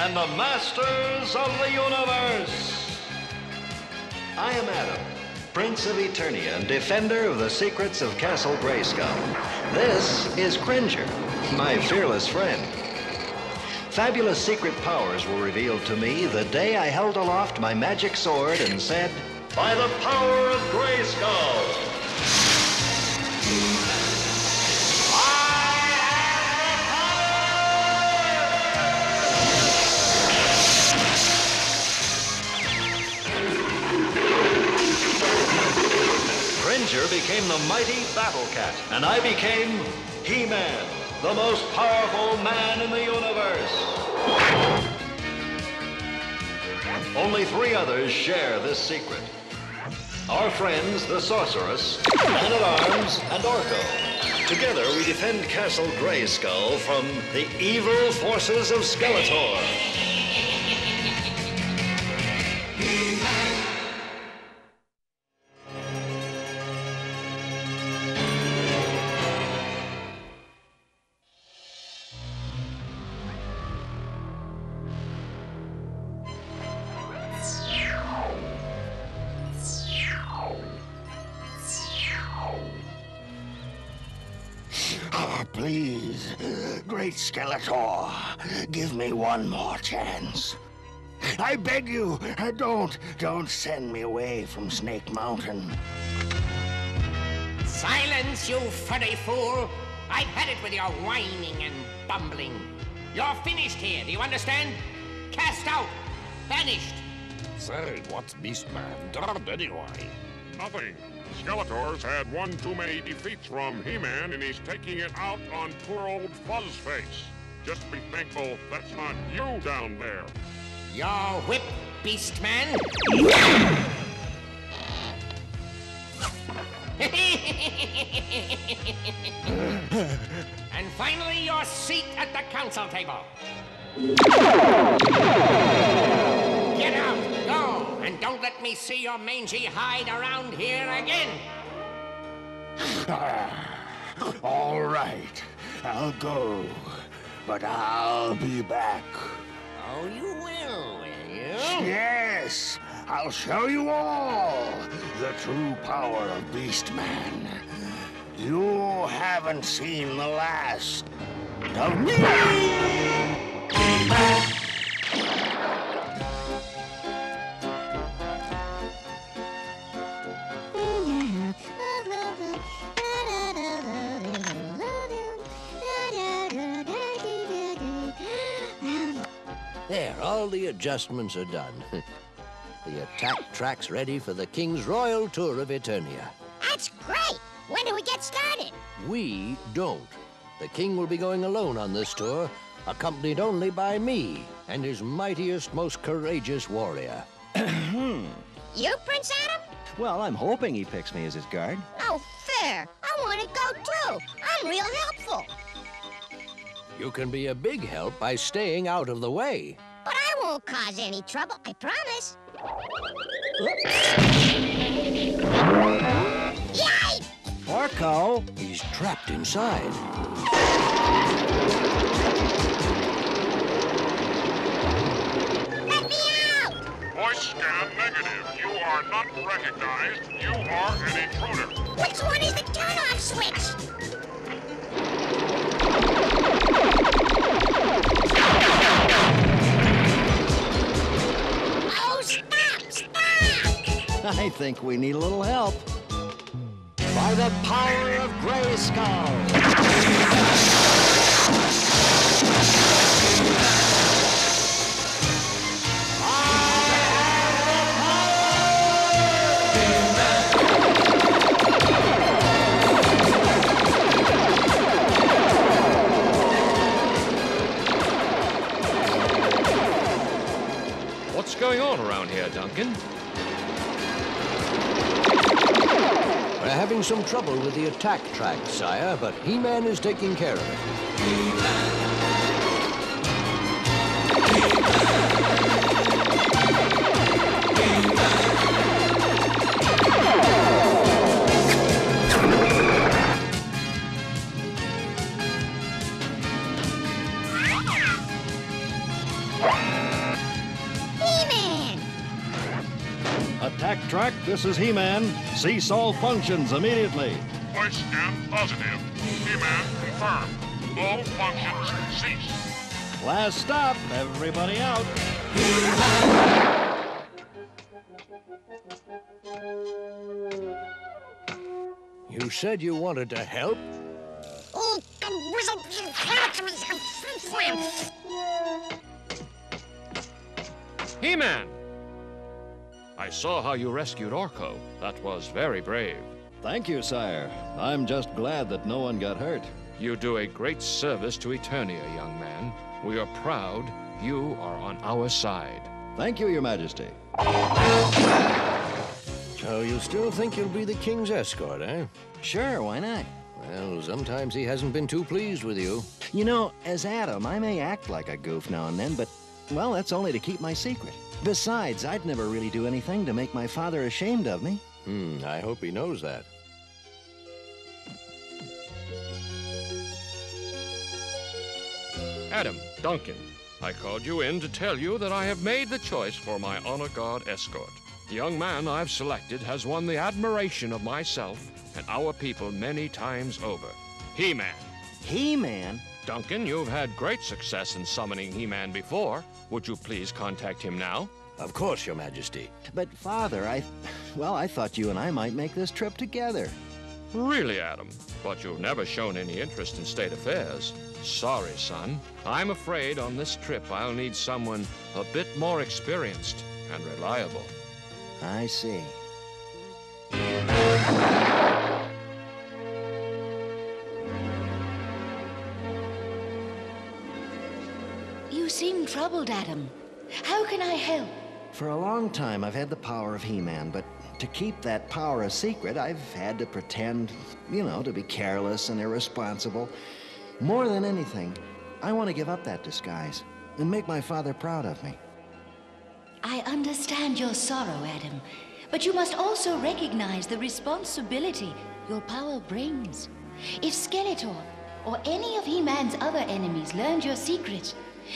and the masters of the universe. I am Adam, Prince of Eternia and defender of the secrets of Castle Grayskull. This is Cringer, my fearless friend. Fabulous secret powers were revealed to me the day I held aloft my magic sword and said, By the power of Grayskull! Cringer became the mighty Battle Cat, and I became He-Man, the most powerful man in the universe. Only three others share this secret. Our friends, the Sorceress, Man-at-Arms, and Orko. Together, we defend Castle Grayskull from the evil forces of Skeletor. Skeletor, give me one more chance. I beg you, uh, don't, don't send me away from Snake Mountain. Silence, you furry fool! I've had it with your whining and bumbling. You're finished here, do you understand? Cast out! Banished! Say, what's Beastman done anyway? Nothing. Skeletor's had one too many defeats from He-Man, and he's taking it out on poor old Fuzzface. Just be thankful that's not you down there. Your whip, beast man! and finally, your seat at the council table. Get out, go, and don't let me see your mangy hide around here again. All right, I'll go, but I'll be back. Oh, you will, will you? Yes, I'll show you all the true power of Beast Man. You haven't seen the last of me! The adjustments are done. the Attak Trak's ready for the King's Royal Tour of Eternia. That's great! When do we get started? We don't. The King will be going alone on this tour, accompanied only by me and his mightiest, most courageous warrior. Hmm. You, Prince Adam? Well, I'm hoping he picks me as his guard. Oh, fair. I want to go too. I'm real helpful. You can be a big help by staying out of the way. But I won't cause any trouble, I promise. Yay! Orko! He's trapped inside. Let me out! Voice scan negative. You are not recognized. You are an intruder. Which one is the turn-off switch? I think we need a little help. By the power of Grayskull! What's going on around here, Duncan? We're having some trouble with the Attak Trak, sire, but He-Man is taking care of it. This is He-Man. Cease all functions immediately. Voice and positive. He-Man confirmed. All functions cease. Last stop. Everybody out. You said you wanted to help? Oh, He-Man! I saw how you rescued Orko. That was very brave. Thank you, sire. I'm just glad that no one got hurt. You do a great service to Eternia, young man. We are proud you are on our side. Thank you, your majesty. So you still think you'll be the king's escort, eh? Sure, why not? Well, sometimes he hasn't been too pleased with you. You know, as Adam, I may act like a goof now and then, but, well, that's only to keep my secret. Besides, I'd never really do anything to make my father ashamed of me. Hmm, I hope he knows that. Adam, Duncan, I called you in to tell you that I have made the choice for my honor guard escort. The young man I've selected has won the admiration of myself and our people many times over. He-Man. He-Man? Duncan, you've had great success in summoning He-Man before. Would you please contact him now? Of course, your majesty. But, Father, I... Well, I thought you and I might make this trip together. Really, Adam? But you've never shown any interest in state affairs. Sorry, son. I'm afraid on this trip I'll need someone a bit more experienced and reliable. I see. Seem troubled, Adam. How can I help? For a long time, I've had the power of He-Man, but to keep that power a secret, I've had to pretend, you know, to be careless and irresponsible. More than anything, I want to give up that disguise and make my father proud of me. I understand your sorrow, Adam, but you must also recognize the responsibility your power brings. If Skeletor or any of He-Man's other enemies learned your secret,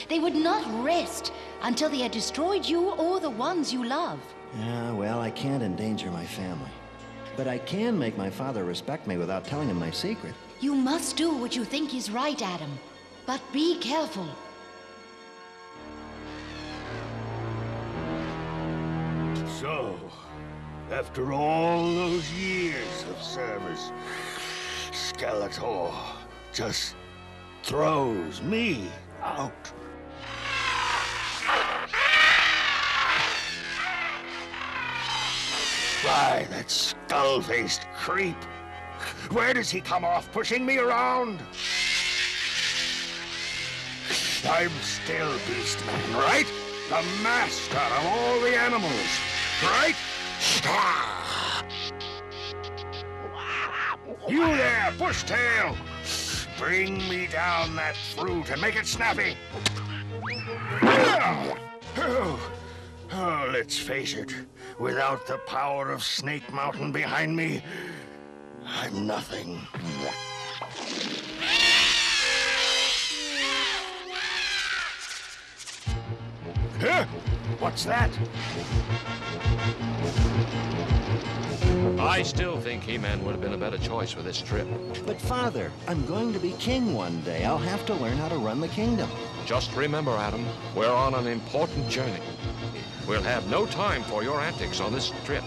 they would not rest until they had destroyed you or the ones you love. Yeah, well, I can't endanger my family. But I can make my father respect me without telling him my secret. You must do what you think is right, Adam. But be careful. So, after all those years of service, Skeletor just throws me out. Why, that skull-faced creep. Where does he come off pushing me around? I'm still Beastman, right? The master of all the animals, right? You there, Bushtail! Bring me down that fruit and make it snappy. Oh, let's face it, without the power of Snake Mountain behind me, I'm nothing. Huh? What's that? I still think He-Man would have been a better choice for this trip. But, Father, I'm going to be king one day. I'll have to learn how to run the kingdom. Just remember, Adam, we're on an important journey. We'll have no time for your antics on this trip.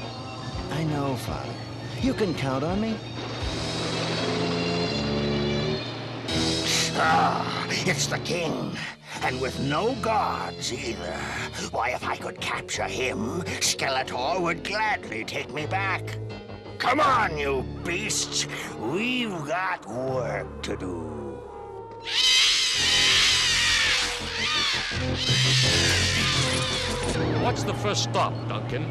I know, Father. You can count on me. Ah, it's the king. And with no guards, either. Why, if I could capture him, Skeletor would gladly take me back. Come on, you beasts. We've got work to do. What's the first stop, Duncan?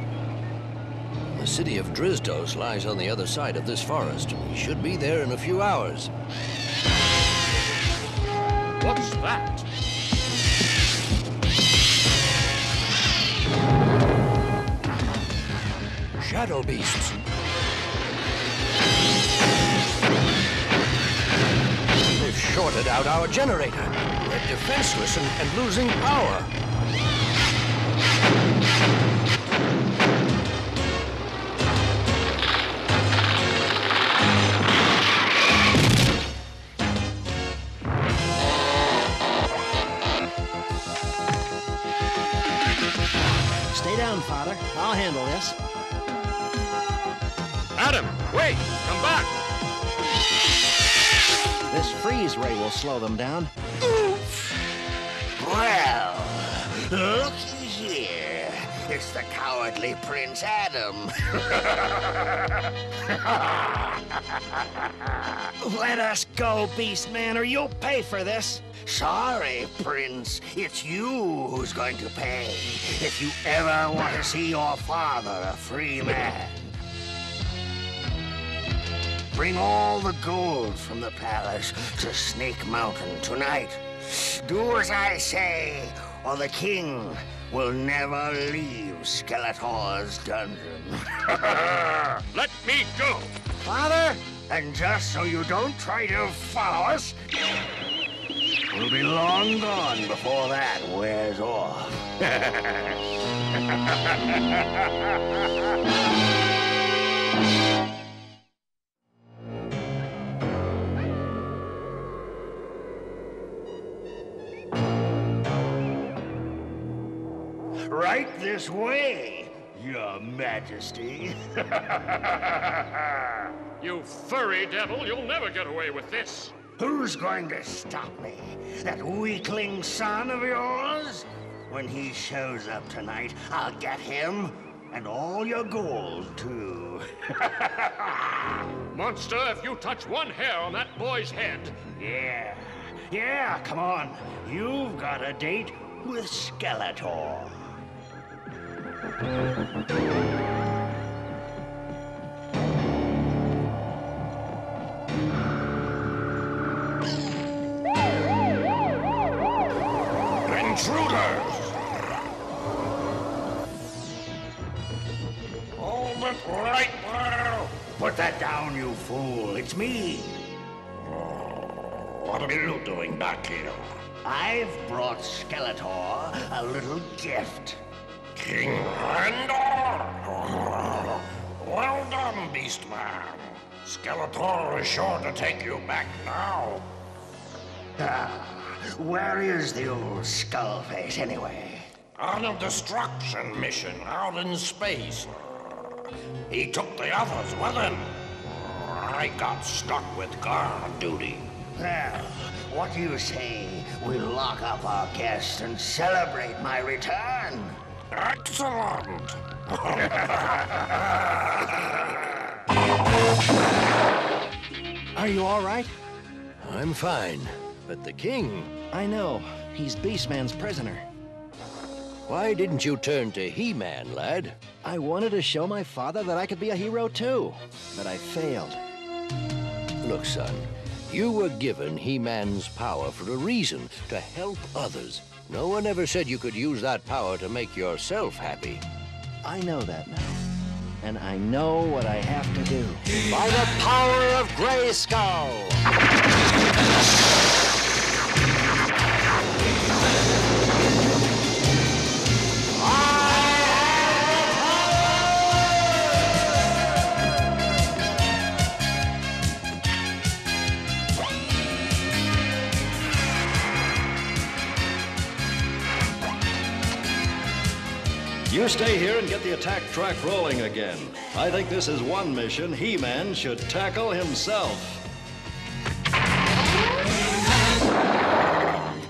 The city of Drisdos lies on the other side of this forest. We should be there in a few hours. What's that? Shadow beasts. They've shorted out our generator. We're defenseless and, and losing power. I'll handle this. Adam, wait! Come back! This freeze ray will slow them down. Well. It's the cowardly Prince Adam. Let us go, Beast Man, or you'll pay for this. Sorry, Prince. It's you who's going to pay if you ever want to see your father a free man. Bring all the gold from the palace to Snake Mountain tonight. Do as I say, or the king will never leave Skeletor's dungeon. Let me go! Father? And just so you don't try to follow us, we'll be long gone before that wears off. this way, your majesty. you furry devil, you'll never get away with this. Who's going to stop me? That weakling son of yours? When he shows up tonight, I'll get him and all your gold, too. Monster, if you touch one hair on that boy's head. Yeah, yeah, come on. You've got a date with Skeletor. Intruders! Hold it right there! Put that down, you fool. It's me. Oh, what are you doing back here? I've brought Skeletor a little gift. King Randor? Well done, Beastman. Skeletor is sure to take you back now. Ah, where is the old skullface anyway? On a destruction mission out in space. He took the others with him. I got stuck with guard duty. Well, what do you say we lock up our guest and celebrate my return? Excellent! Are you all right? I'm fine, but the king... I know. He's Beastman's prisoner. Why didn't you turn to He-Man, lad? I wanted to show my father that I could be a hero too, but I failed. Look, son, you were given He-Man's power for a reason, to help others. No one ever said you could use that power to make yourself happy. I know that now. And I know what I have to do. By the power of Grayskull! You stay here and get the Attak Trak rolling again. I think this is one mission He-Man should tackle himself.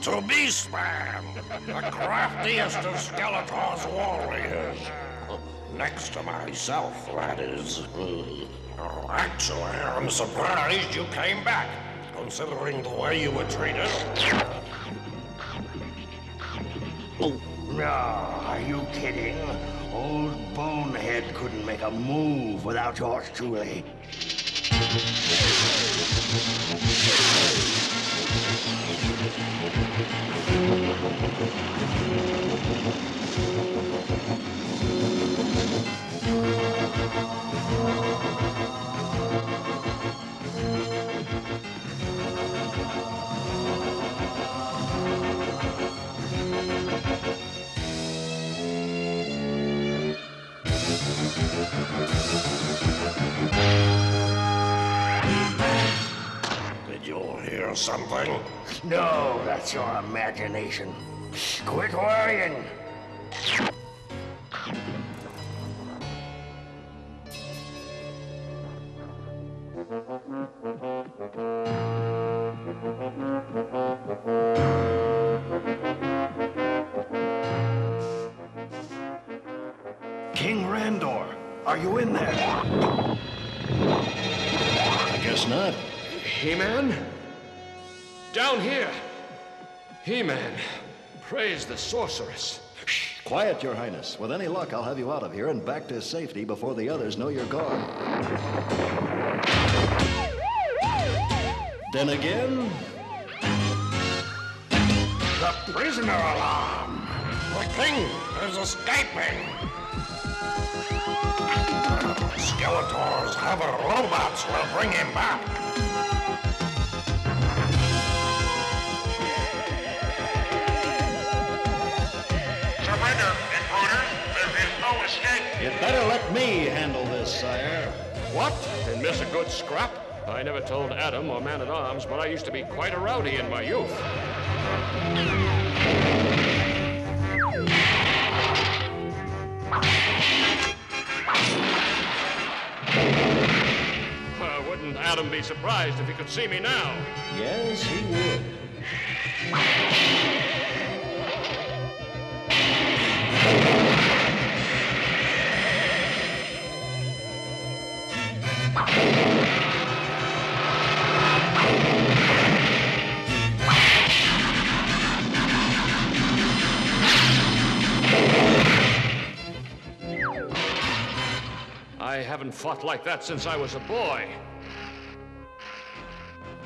To Beastman, the craftiest of Skeletor's warriors. Next to myself, that is. Actually, I'm surprised you came back, considering the way you were treated. Oh. Are you kidding? Old Bonehead couldn't make a move without yours truly. Something? No, that's your imagination. Quit worrying. Down here. He-Man. Praise the sorceress. Shh, Quiet, Your Highness. With any luck, I'll have you out of here and back to safety before the others know you're gone. Then again, The prisoner alarm! The king is escaping! Skeletor's hover robots will bring him back. You'd better let me handle this, sire. What? And miss a good scrap? I never told Adam or Man at Arms, but I used to be quite a rowdy in my youth. Uh, wouldn't Adam be surprised if he could see me now? Yes, he would. Haven't fought like that since I was a boy.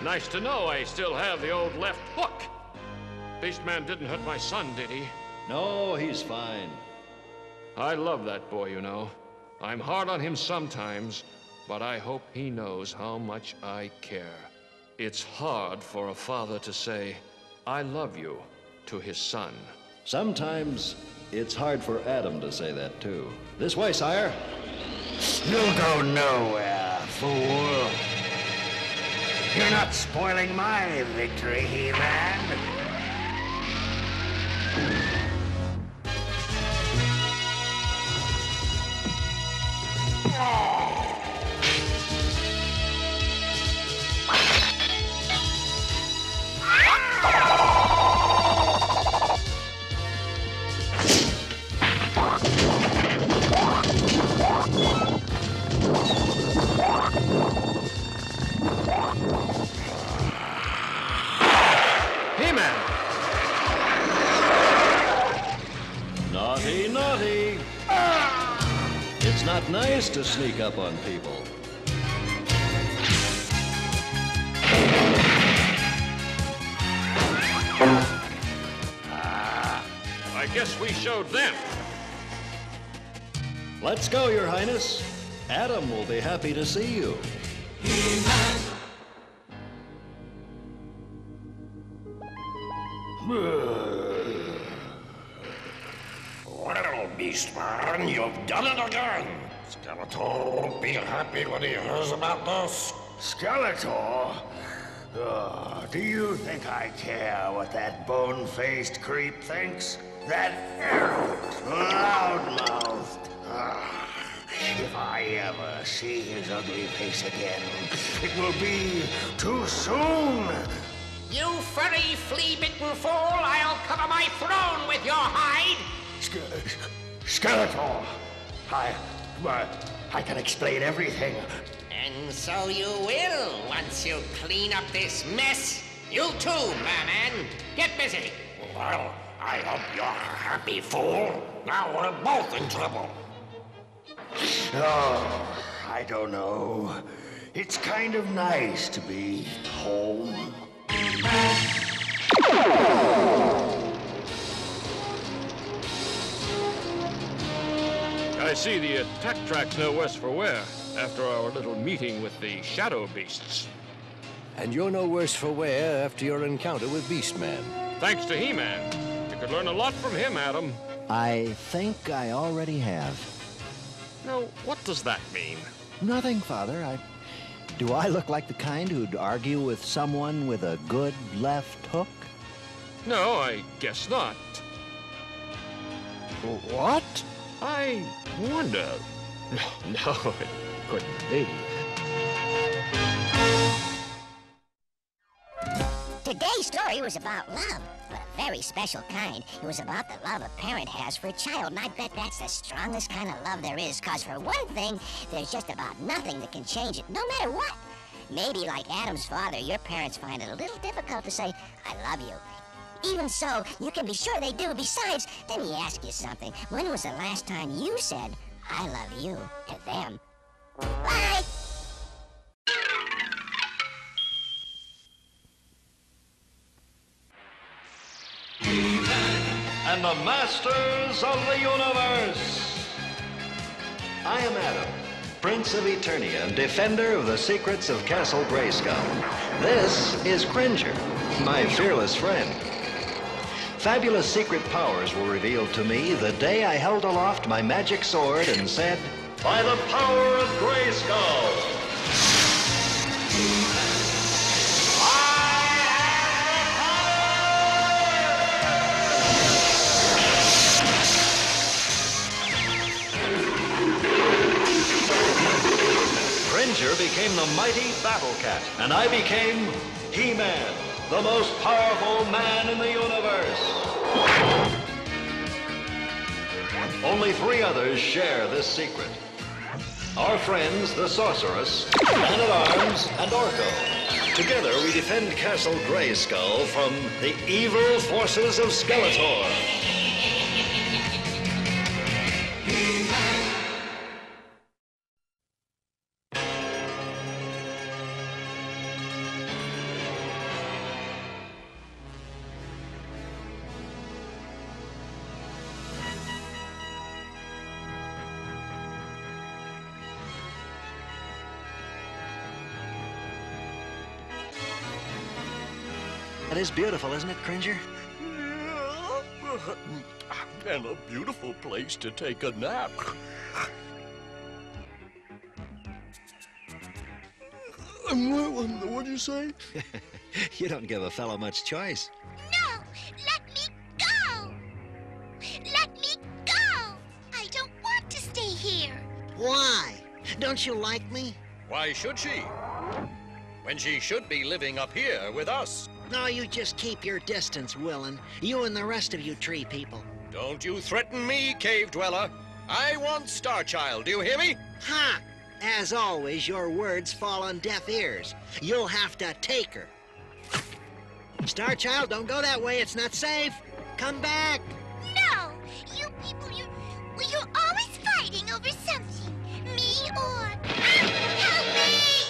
Nice to know I still have the old left hook. Beastman didn't hurt my son, did he? No, he's fine. I love that boy, you know. I'm hard on him sometimes, but I hope he knows how much I care. It's hard for a father to say, I love you, to his son. Sometimes it's hard for Adam to say that, too. This way, sire. You'll go nowhere, fool. You're not spoiling my victory, He-Man. He-Man! Ah! Naughty, naughty. It's not nice to sneak up on people. Ah, I guess we showed them. Let's go, Your Highness. Adam will be happy to see you. About this. Skeletor? Oh, do you think I care what that bone-faced creep thinks? That arrogant, loudmouthed. Ah, if I ever see his ugly face again, it will be too soon. You furry, flea-bitten fool! I'll cover my throne with your hide! Ske- Skeletor! I, uh, I can explain everything. And so you will, once you clean up this mess. You too, Merman. Get busy. Well, I hope you're happy, fool. Now we're both in trouble. Oh, I don't know. It's kind of nice to be home. I see the Attak Trak's no worse for wear after our little meeting with the Shadow Beasts. And you're no worse for wear after your encounter with Beastman. Thanks to He-Man. You could learn a lot from him, Adam. I think I already have. Now, what does that mean? Nothing, Father. I. Do I look like the kind who'd argue with someone with a good left hook? No, I guess not. What? I wonder. No, no, it couldn't be. Today's story was about love, but a very special kind. It was about the love a parent has for a child, and I bet that's the strongest kind of love there is, because for one thing, there's just about nothing that can change it, no matter what. Maybe like Adam's father, your parents find it a little difficult to say, I love you. Even so, you can be sure they do. Besides, let me ask you something. When was the last time you said, I love you to them? And the Masters of the Universe. I am Adam, Prince of Eternia and defender of the secrets of Castle Grayskull. This is Cringer, my fearless friend. Fabulous secret powers were revealed to me the day I held aloft my magic sword and said, By the power of Grayskull! Cringer became the mighty Battle Cat, and I became He-Man, the most powerful man in the universe. Only three others share this secret. Our friends, the Sorceress, Man-at-Arms, and Orko. Together, we defend Castle Grayskull from the evil forces of Skeletor. Is beautiful, isn't it, Cringer? And a beautiful place to take a nap. What, what do you say? you don't give a fellow much choice. No! Let me go! Let me go! I don't want to stay here. Why? Don't you like me? Why should she? When she should be living up here with us. No, you just keep your distance, Willen. You and the rest of you tree people. Don't you threaten me, cave dweller. I want Starchild, do you hear me? Ha! As always, your words fall on deaf ears. You'll have to take her. Starchild, don't go that way. It's not safe. Come back. No! You people, you... Well, you're always fighting over something. Me or... Help me!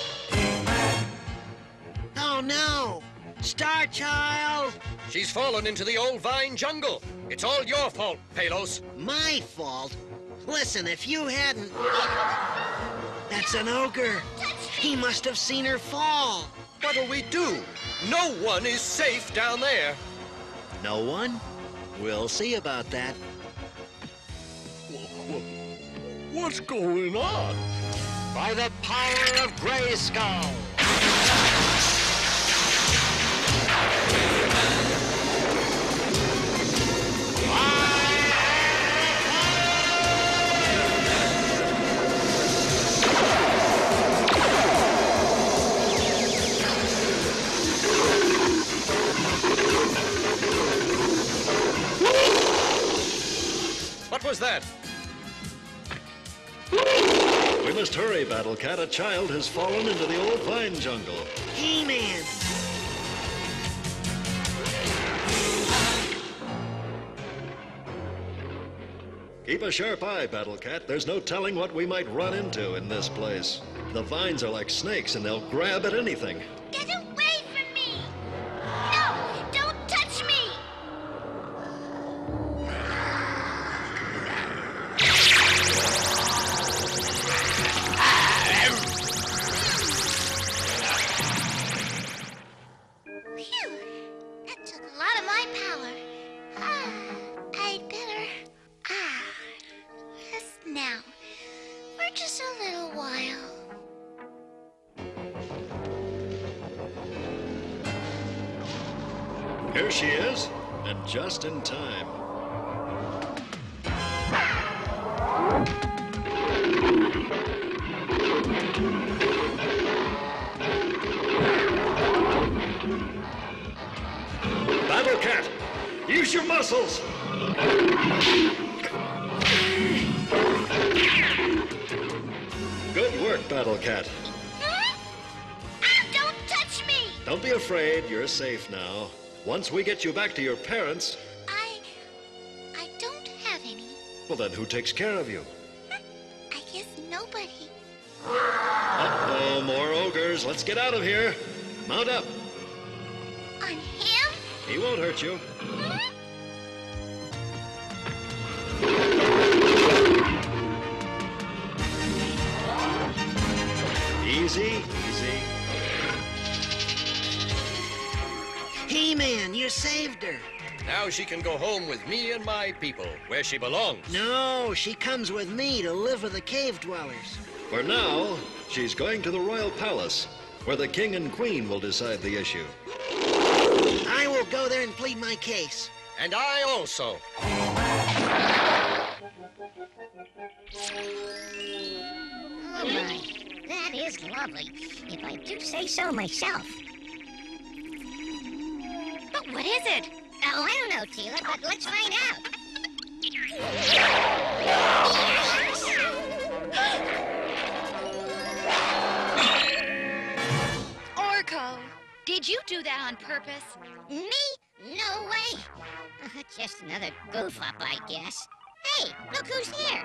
Oh, no! Starchild! She's fallen into the old vine jungle. It's all your fault, Palos. My fault? Listen, if you hadn't... That's an ogre. He must have seen her fall. What'll we do? No one is safe down there. No one? We'll see about that. What's going on? By the power of Grayskull! Was that? We must hurry, Battle Cat. A child has fallen into the old vine jungle. He-Man! Keep a sharp eye, Battle Cat. There's no telling what we might run into in this place. The vines are like snakes, and they'll grab at anything. Once we get you back to your parents, I. I don't have any. well, then who takes care of you? I guess nobody. Uh-oh, more ogres. Let's get out of here. Mount up. On him? He won't hurt you. Can go home with me and my people, where she belongs. No, she comes with me to live with the cave dwellers. For now, she's going to the royal palace, where the king and queen will decide the issue. I will go there and plead my case. And I also. Oh my, that is lovely, if I do say so myself. But what is it? Oh, I don't know, Teela, but let's find out. Orko, did you do that on purpose? Me? No way. Uh, just another goof up, I guess. Hey, look who's here.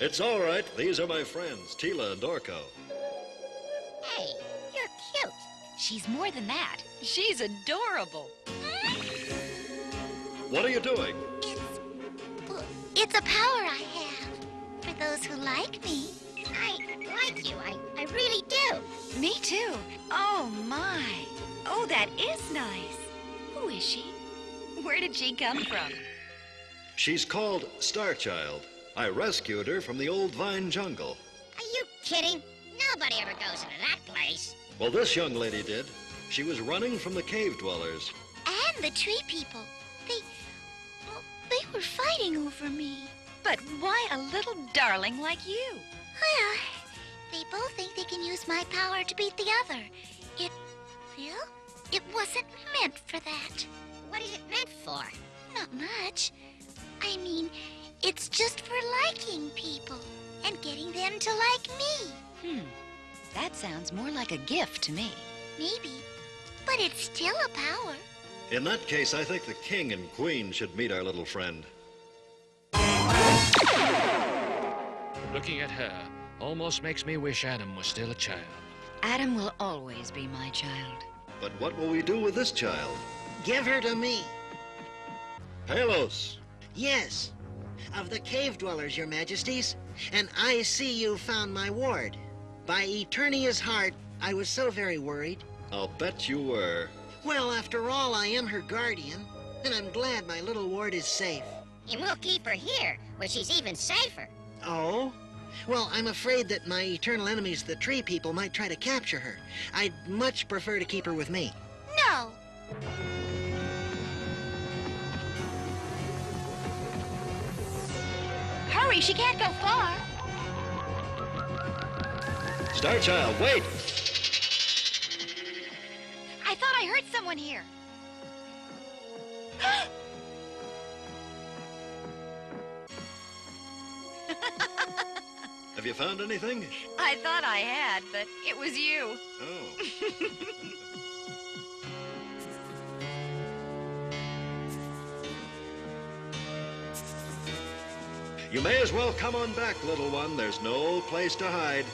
It's all right. These are my friends, Teela and Orko. Hey, you're cute. She's more than that. She's adorable. What are you doing? It's a power I have for those who like me. I like you. I, I really do. Me too. Oh my. Oh, that is nice. Who is she? Where did she come from? She's called Starchild. I rescued her from the old vine jungle. Are you kidding? Nobody ever goes into that place. Well, this young lady did. She was running from the cave dwellers. And the tree people. They. well, they were fighting over me. But why a little darling like you? Well, they both think they can use my power to beat the other. It. Well, it wasn't meant for that. What is it meant for? Not much. I mean, it's just for liking people and getting them to like me. Hmm. That sounds more like a gift to me. Maybe. But it's still a power. In that case, I think the king and queen should meet our little friend. Looking at her almost makes me wish Adam was still a child. Adam will always be my child. But what will we do with this child? Give her to me. Palos! Yes. Of the cave dwellers, your majesties. And I see you found my ward. By Eternia's heart, I was so very worried. I'll bet you were. Well, after all, I am her guardian, and I'm glad my little ward is safe. And we'll keep her here, where she's even safer. Oh? Well, I'm afraid that my eternal enemies, the tree people, might try to capture her. I'd much prefer to keep her with me. No. Hurry, she can't go far. Starchild, wait! I thought I heard someone here. Have you found anything? I thought I had, but it was you. Oh. You may as well come on back, little one. There's no place to hide.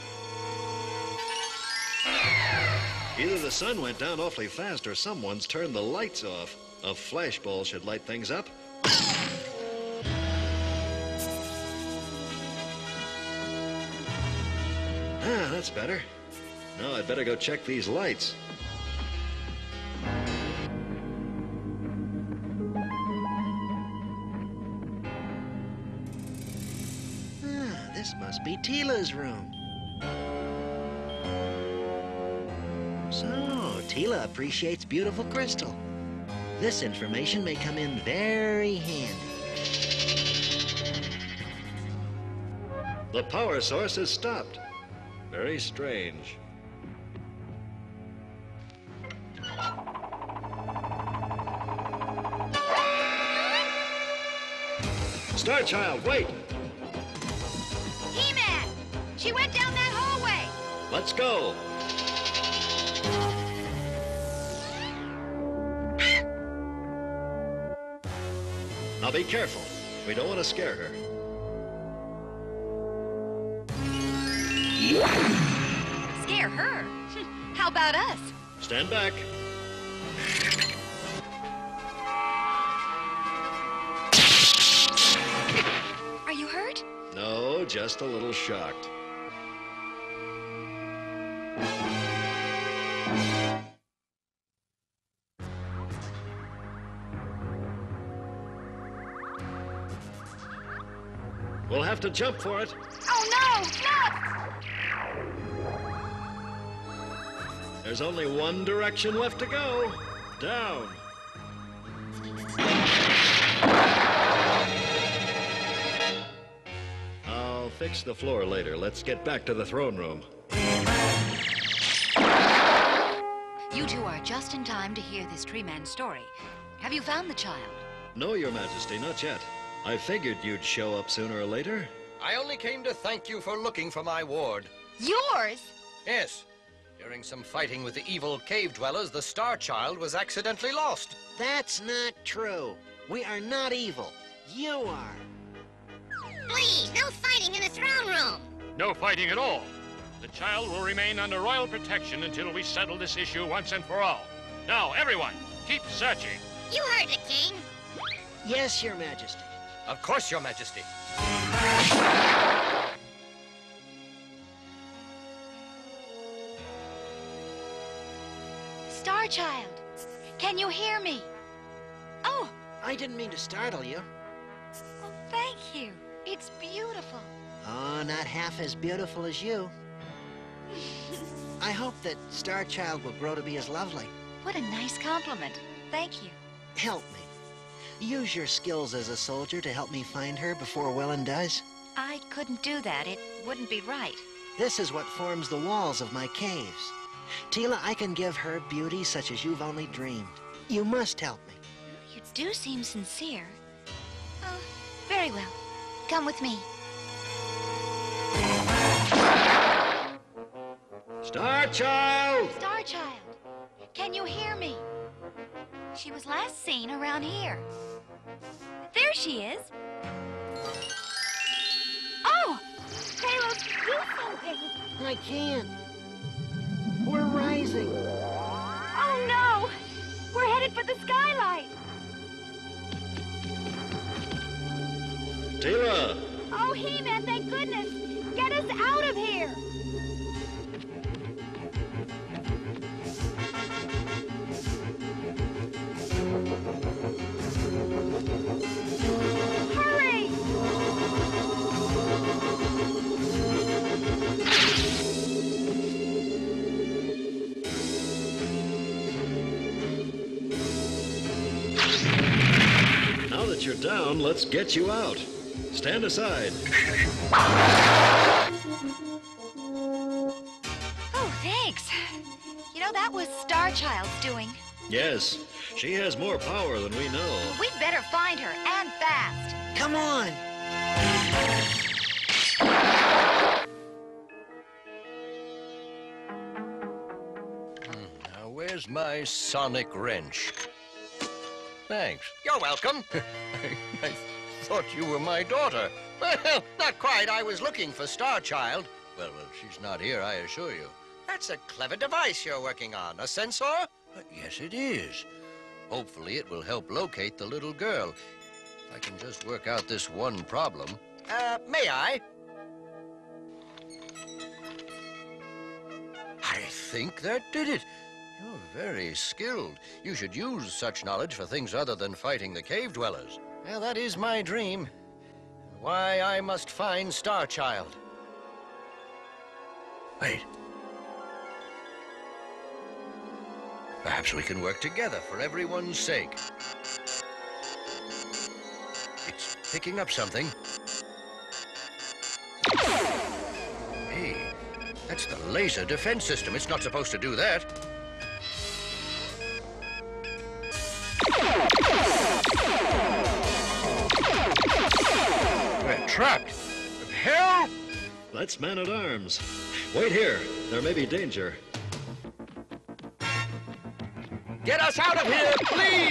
Either the sun went down awfully fast or someone's turned the lights off. A flashball should light things up. Ah, that's better. Now I'd better go check these lights. Ah, this must be Teela's room. Teela appreciates beautiful crystal. This information may come in very handy. The power source is stopped. Very strange. Star Child, wait! He-Man! She went down that hallway! Let's go! Be careful. We don't want to scare her. Scare her? Hmm, how about us? Stand back. Are you hurt? No, just a little shocked. To jump for it. Oh no! No! There's only one direction left to go. Down. I'll fix the floor later. Let's get back to the throne room. You two are just in time to hear this tree man's story. Have you found the child? No, Your Majesty, not yet. I figured you'd show up sooner or later. I only came to thank you for looking for my ward. Yours? Yes. During some fighting with the evil cave dwellers, the Star Child was accidentally lost. That's not true. We are not evil. You are. Please, no fighting in the throne room. No fighting at all. The child will remain under royal protection until we settle this issue once and for all. Now, everyone, keep searching. You heard the king. Yes, Your Majesty. Of course, Your Majesty. Starchild, can you hear me? Oh, I didn't mean to startle you. oh, thank you. It's beautiful. Oh, not half as beautiful as you. I hope that Starchild will grow to be as lovely. What a nice compliment. Thank you. Help me. Use your skills as a soldier to help me find her before Wellen does. I couldn't do that. It wouldn't be right. This is what forms the walls of my caves. Teela, I can give her beauty such as you've only dreamed. You must help me. You do seem sincere. Oh, very well. Come with me. Star Child! Star Child, can you hear me? She was last seen around here. There she is. Oh! Talos, do something! I can't. We're rising. Oh no! We're headed for the skylight! Taylor! Oh, He-Man, thank goodness! Get us out of here! You're down, let's get you out. Stand aside. Oh, thanks. You know, that was Star Child's doing. Yes, she has more power than we know. We'd better find her, and fast. Come on. Hmm, now, where's my sonic wrench? Thanks. You're welcome. I, I thought you were my daughter. Well, not quite. I was looking for Star Child. Well, well, she's not here, I assure you. That's a clever device you're working on. A sensor? Yes, it is. Hopefully, it will help locate the little girl. If I can just work out this one problem. Uh, may I? I think that did it. You're very skilled. You should use such knowledge for things other than fighting the cave dwellers. Well, that is my dream. Why I must find Star Child. Wait. Perhaps we can work together for everyone's sake. It's picking up something. Hey, that's the laser defense system. It's not supposed to do that. We're trapped. Help! That's man at arms. Wait here. There may be danger. Get us out of here, please!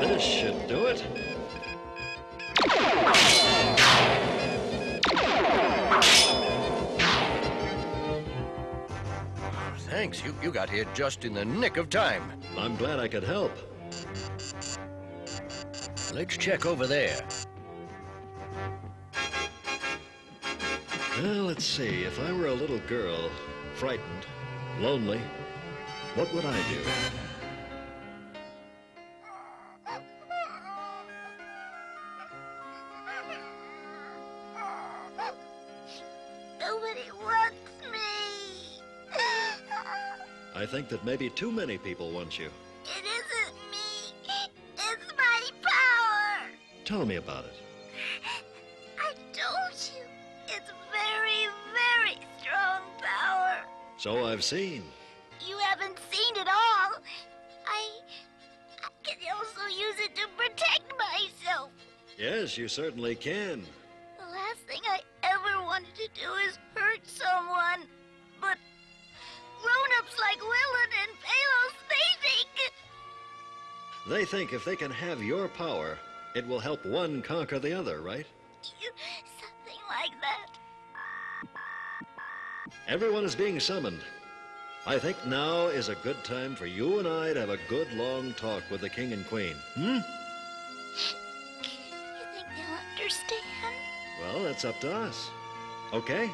This should do it. Thanks, you, you got here just in the nick of time. I'm glad I could help. Let's check over there. Well, let's see. If I were a little girl, frightened, lonely, what would I do? Nobody wants me. I think that maybe too many people want you. It isn't me. It's my power. Tell me about it. So I've seen. You haven't seen it all. I, I can also use it to protect myself. Yes, you certainly can. The last thing I ever wanted to do is hurt someone. But grown-ups like Willen and Palos, they think... They think if they can have your power, it will help one conquer the other, right? Everyone is being summoned. I think now is a good time for you and I to have a good long talk with the king and queen. Hmm? You think they'll understand? Well, that's up to us. Okay?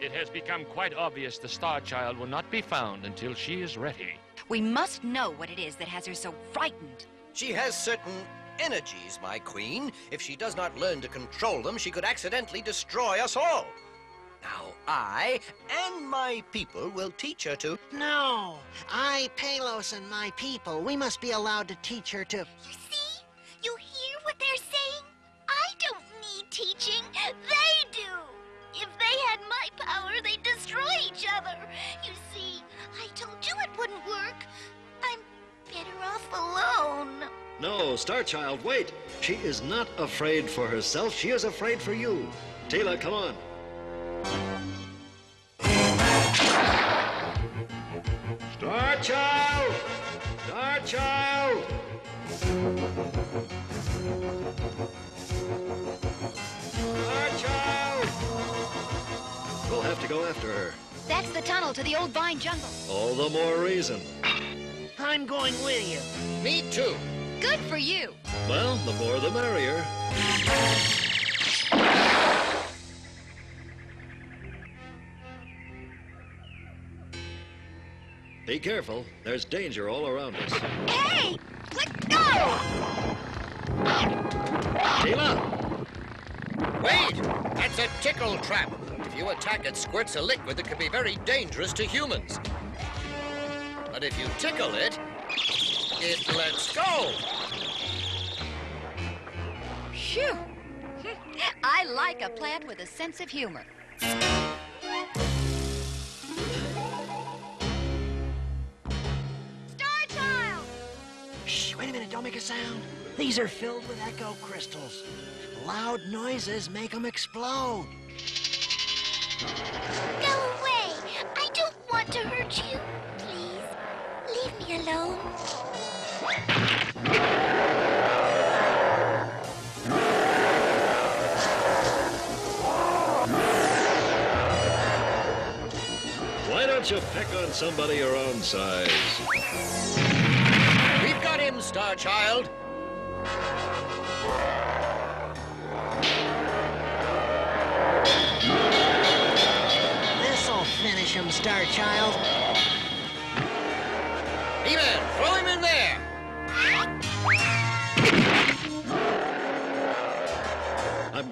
It has become quite obvious the Star Child will not be found until she is ready. We must know what it is that has her so frightened. She has certain energies, my queen. If she does not learn to control them, she could accidentally destroy us all. Now, I and my people will teach her to. No, I, Palos, and my people, we must be allowed to teach her to. You see? You hear what they're saying? I don't need teaching. They do. If they had my power, they'd destroy each other. You see, I told you it wouldn't work. I'm better off alone. No, Starchild, wait. She is not afraid for herself. She is afraid for you. Teela, come on. Starchild! Starchild! Starchild! We'll have to go after her. That's the tunnel to the old vine jungle. All the more reason. I'm going with you. Me too. Good for you. Well, the more the merrier. Be careful. There's danger all around us. Hey! Let's go! Teela! Wait! That's a tickle trap. If you attack it squirts a liquid that can be very dangerous to humans. But if you tickle it, it lets go. Phew. I like a plant with a sense of humor. Starchild! Shh, wait a minute, don't make a sound. These are filled with echo crystals. Loud noises make them explode. Go away! I don't want to hurt you. Please, leave me alone. Why don't you pick on somebody your own size? We've got him, Star Child. This'll finish him, Star Child.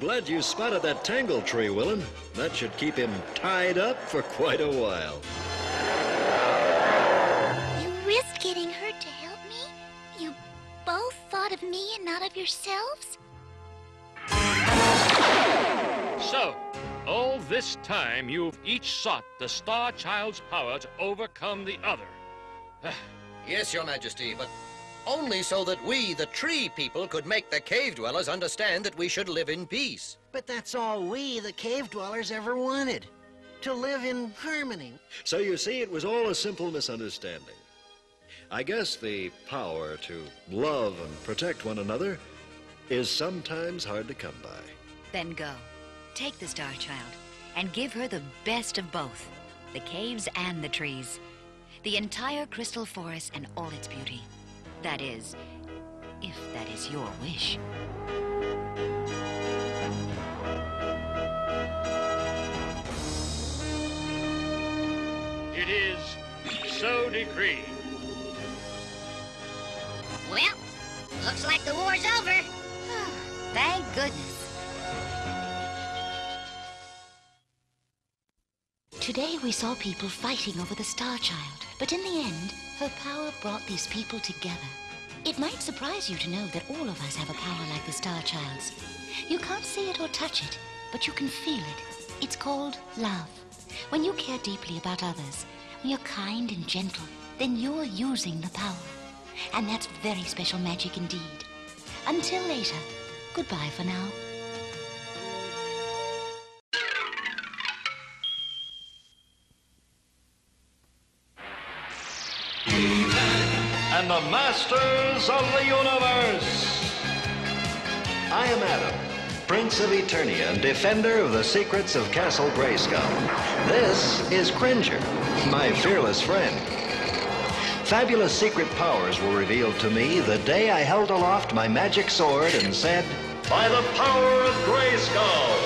Glad you spotted that tangle tree, Willen. That should keep him tied up for quite a while. You risked getting hurt to help me? You both thought of me and not of yourselves? So, all this time you've each sought the Star Child's power to overcome the other. Yes, Your Majesty, but only so that we, the tree people, could make the cave dwellers understand that we should live in peace. But that's all we, the cave dwellers, ever wanted. To live in harmony. So you see, it was all a simple misunderstanding. I guess the power to love and protect one another is sometimes hard to come by. Then go. Take the Star Child and give her the best of both the caves and the trees. The entire Crystal Forest and all its beauty. That is, if that is your wish. It is so decreed. Well, looks like the war's over. Thank goodness. Today we saw people fighting over the Star Child, but in the end, her power brought these people together. It might surprise you to know that all of us have a power like the Star Child's. You can't see it or touch it, but you can feel it. It's called love. When you care deeply about others, when you're kind and gentle, then you're using the power. And that's very special magic indeed. Until later, goodbye for now. And the Masters of the Universe. I am Adam, Prince of Eternia and defender of the secrets of Castle Grayskull. This is Cringer, my fearless friend. Fabulous secret powers were revealed to me the day I held aloft my magic sword and said, By the power of Grayskull!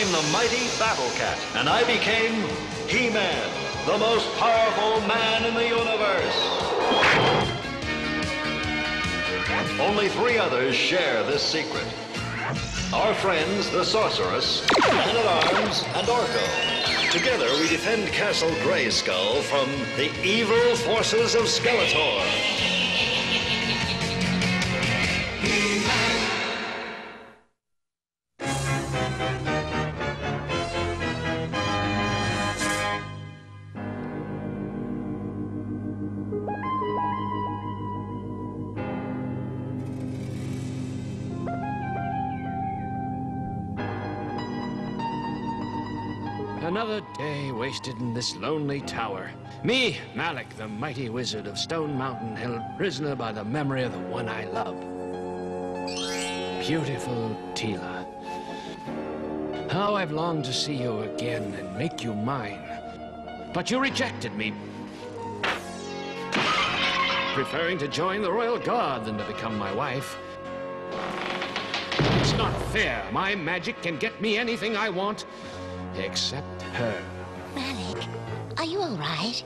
Became the mighty Battle Cat, and I became He-Man, the most powerful man in the universe. Only three others share this secret. Our friends, the Sorceress, Man-at-Arms, and Orko. Together, we defend Castle Grayskull from the evil forces of Skeletor. Wasted in this lonely tower. Me, Malik, the mighty wizard of Stone Mountain, held prisoner by the memory of the one I love. Beautiful Teela. How I've longed to see you again and make you mine. But you rejected me, preferring to join the royal guard than to become my wife. It's not fair. My magic can get me anything I want, except her. Malik, are you all right?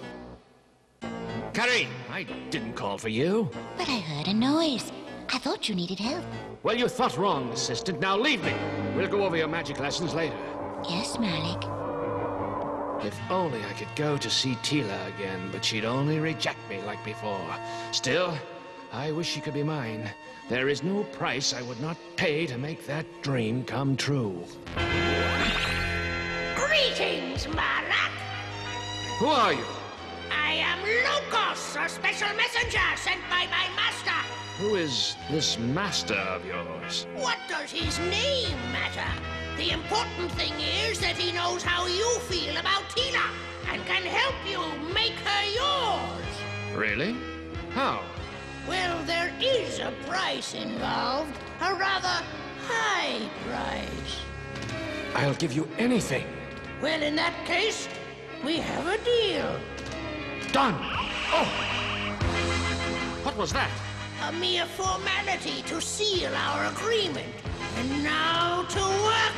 Karine, I didn't call for you. But I heard a noise. I thought you needed help. Well, you thought wrong, assistant. Now leave me. We'll go over your magic lessons later. Yes, Malik. If only I could go to see Teela again, but she'd only reject me like before. Still, I wish she could be mine. There is no price I would not pay to make that dream come true. Greetings, Malik. Who are you? I am Lucas, a special messenger sent by my master. Who is this master of yours? What does his name matter? The important thing is that he knows how you feel about Tina and can help you make her yours. Really? How? Well, there is a price involved, a rather high price. I'll give you anything. Well, in that case, we have a deal. Done. Oh! What was that? A mere formality to seal our agreement. And now to work.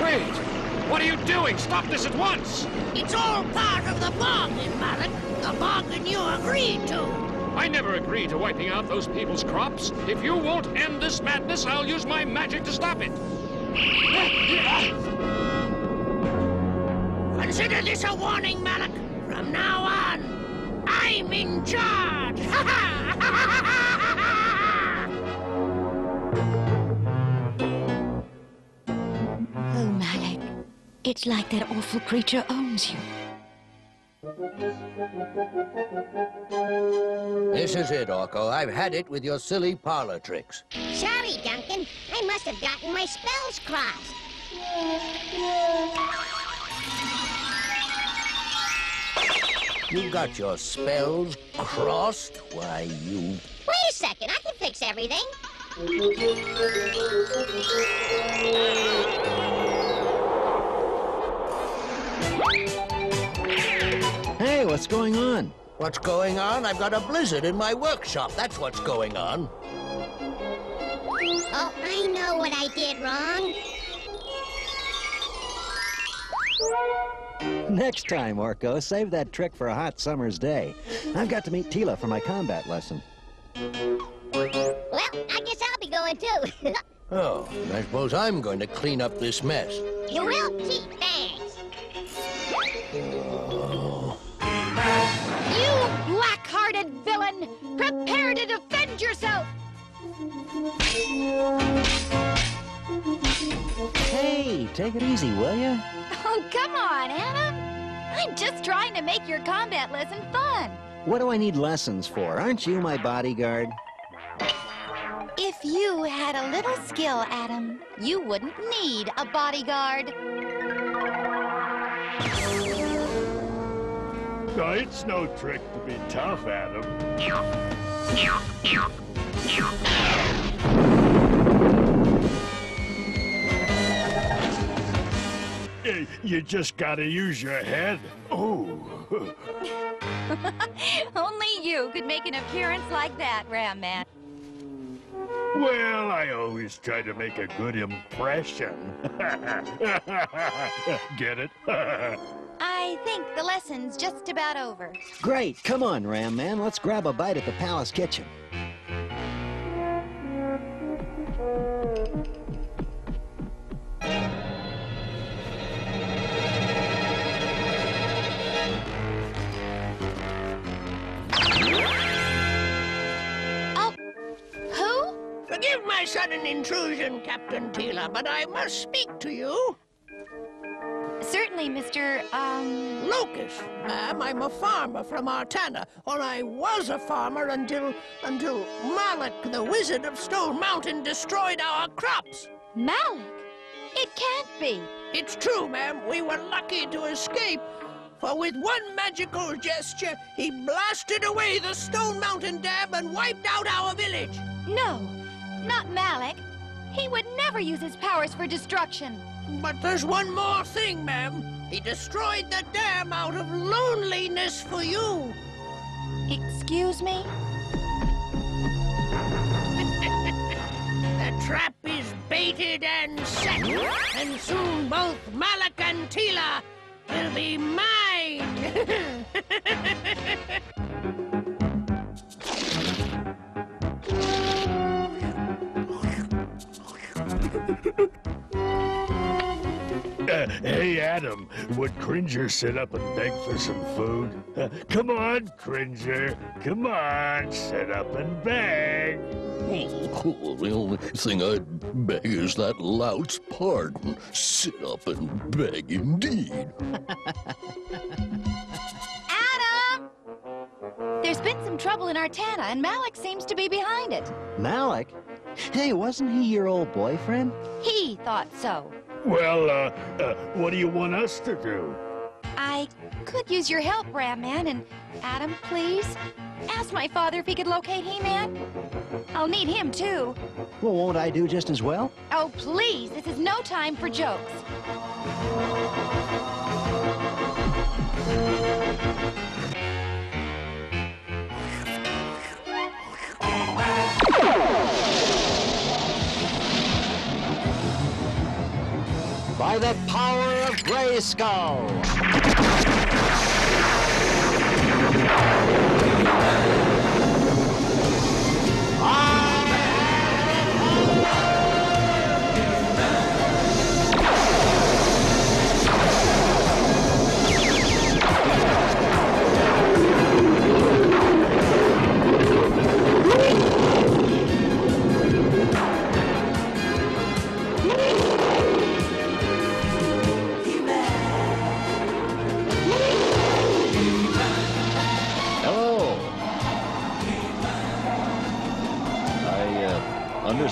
Wait! What are you doing? Stop this at once! It's all part of the bargain, Malik. The bargain you agreed to. I never agreed to wiping out those people's crops. If you won't end this madness, I'll use my magic to stop it. Consider this a warning, Malik. From now on, I'm in charge. It's like that awful creature owns you. This is it, Orko. I've had it with your silly parlor tricks. Sorry, Duncan. I must have gotten my spells crossed. You got your spells crossed? Why, you... Wait a second. I can fix everything. Hey, what's going on? What's going on? I've got a blizzard in my workshop. That's what's going on. Oh, I know what I did wrong. Next time, Orko, save that trick for a hot summer's day. I've got to meet Teela for my combat lesson. Well, I guess I'll be going too. Oh, I suppose I'm going to clean up this mess. you will? Gee, thanks. You black-hearted villain! Prepare to defend yourself! Hey, take it easy, will you? Oh, come on, Adam. I'm just trying to make your combat lesson fun. What do I need lessons for? Aren't you my bodyguard? If you had a little skill, Adam, you wouldn't need a bodyguard. No, it's no trick to be tough, Adam. Eh, You just gotta use your head. Oh. Only you could make an appearance like that, Ram Man. Well, I always try to make a good impression. Get it? I think the lesson's just about over. Great, come on, Ram Man. Let's grab a bite at the palace kitchen. Sudden intrusion, Captain Teela, but I must speak to you. Certainly, Mr. Um. Lucas, ma'am, I'm a farmer from Artana, or I was a farmer until until Malik, the Wizard of Stone Mountain, destroyed our crops. Malik? It can't be. It's true, ma'am. We were lucky to escape. For with one magical gesture, he blasted away the Stone Mountain Dam and wiped out our village. No, not Malik. He would never use his powers for destruction. But there's one more thing, ma'am. He destroyed the dam out of loneliness for you. Excuse me? The trap is baited and set, and soon both Malik and Teela will be mine. Uh, hey, Adam, would Cringer sit up and beg for some food? Uh, come on, Cringer. Come on, sit up and beg. Oh, the only thing I'd beg is that lout's pardon. Sit up and beg indeed. Adam! There's been some trouble in Artana, and Malik seems to be behind it. Malik? Hey, wasn't he your old boyfriend? He thought so. Well, uh, uh, what do you want us to do? I could use your help, Ram Man, and Adam, please. Ask my father if he could locate He-Man. I'll need him, too. Well, won't I do just as well? Oh, please, this is no time for jokes. By the power of Grayskull!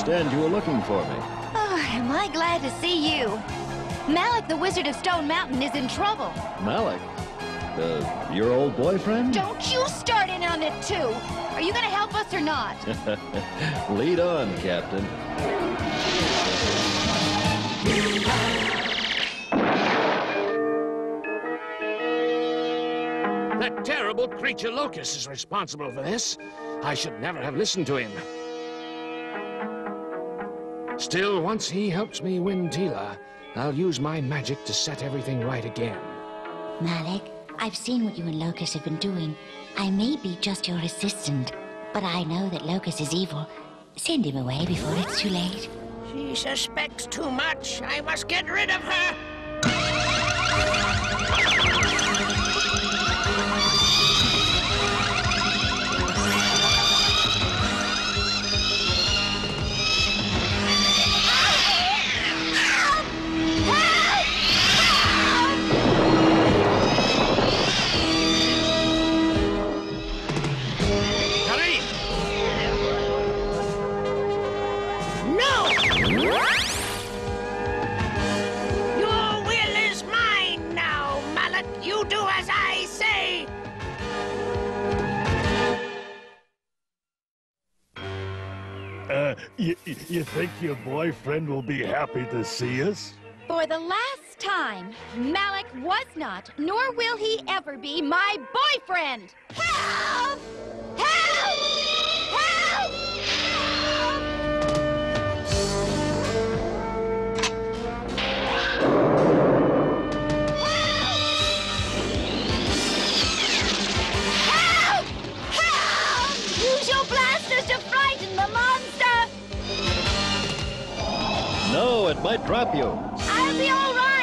Understand you were looking for me. Oh, am I glad to see you. Malik, the Wizard of Stone Mountain, is in trouble. Malik? Uh, your old boyfriend? Don't you start in on it, too. Are you going to help us or not? Lead on, Captain. That terrible creature Locust is responsible for this. I should never have listened to him. Still, once he helps me win Teela, I'll use my magic to set everything right again. Malik, I've seen what you and Locust have been doing. I may be just your assistant, but I know that Locust is evil. Send him away before it's too late. She suspects too much. I must get rid of her. You, you think your boyfriend will be happy to see us? For the last time, Malik was not, nor will he ever be, my boyfriend! Help! No, it might drop you. I'll be all right!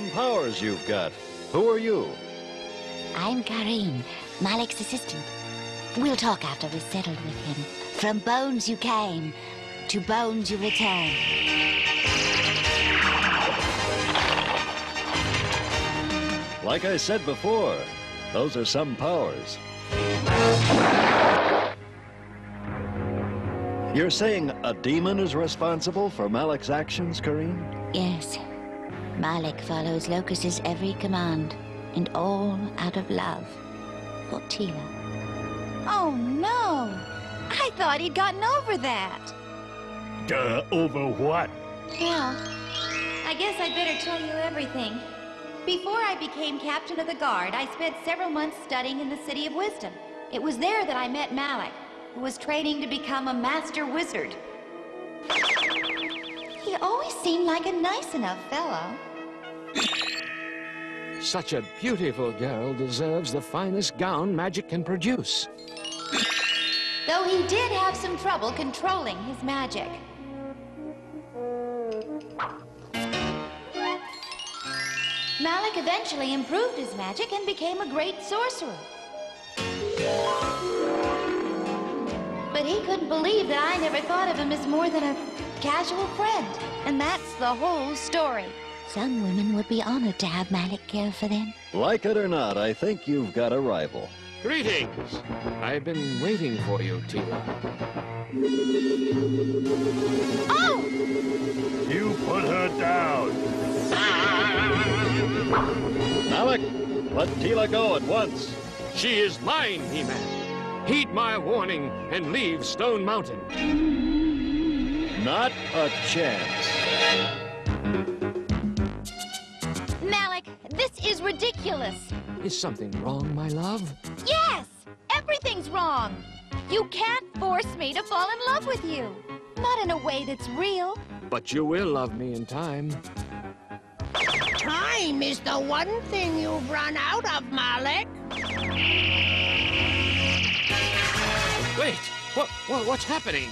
Some powers you've got. Who are you? I'm Karim, Malik's assistant. We'll talk after we've settled with him. From bones you came, to bones you return. Like I said before, those are some powers. You're saying a demon is responsible for Malik's actions, Kareem? Yes, Malik follows Locust's every command, and all out of love for Teela. Oh, no! I thought he'd gotten over that. Uh, over what? Well, I guess I'd better tell you everything. Before I became captain of the guard, I spent several months studying in the City of Wisdom. It was there that I met Malik, who was training to become a master wizard. He always seemed like a nice enough fellow. Such a beautiful girl deserves the finest gown magic can produce. Though he did have some trouble controlling his magic. Malik eventually improved his magic and became a great sorcerer. But he couldn't believe that I never thought of him as more than a casual friend. And that's the whole story. Some women would be honored to have Malik care for them. Like it or not, I think you've got a rival. Greetings. I've been waiting for you, Teela. Oh! You put her down. Malik, let Teela go at once. She is mine, He-Man. Heed my warning and leave Stone Mountain. Not a chance. Malik, this is ridiculous. Is something wrong, my love? Yes! Everything's wrong. You can't force me to fall in love with you. Not in a way that's real. But you will love me in time. Time is the one thing you've run out of, Malik. Wait, what, what, what's happening?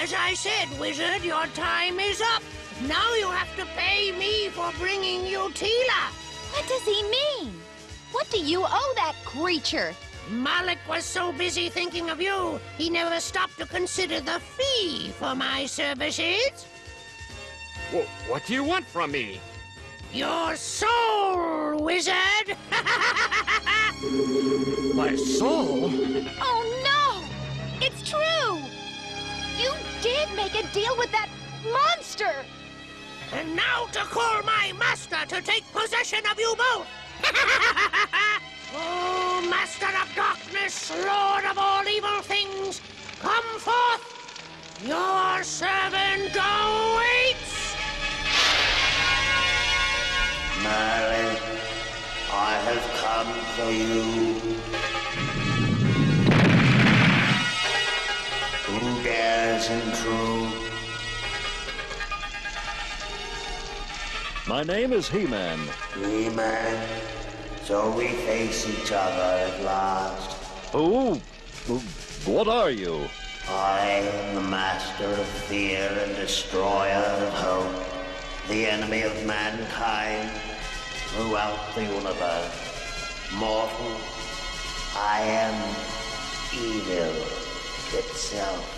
As I said, wizard, your time is up. Now you have to pay me for bringing you Teela. What does he mean? What do you owe that creature? Malik was so busy thinking of you, he never stopped to consider the fee for my services. Wh- what do you want from me? Your soul, wizard! My soul? Oh no! It's true! You did make a deal with that monster! And now to call my master to take possession of you both! oh, Master of Darkness, Lord of all evil things, come forth! Your servant awaits! Malik, I have come for you. Who dares intrude? My name is He-Man. He-Man, so we face each other at last. Who? who- What are you? I am the master of fear and destroyer of hope, the enemy of mankind throughout the universe. Mortal, I am evil itself.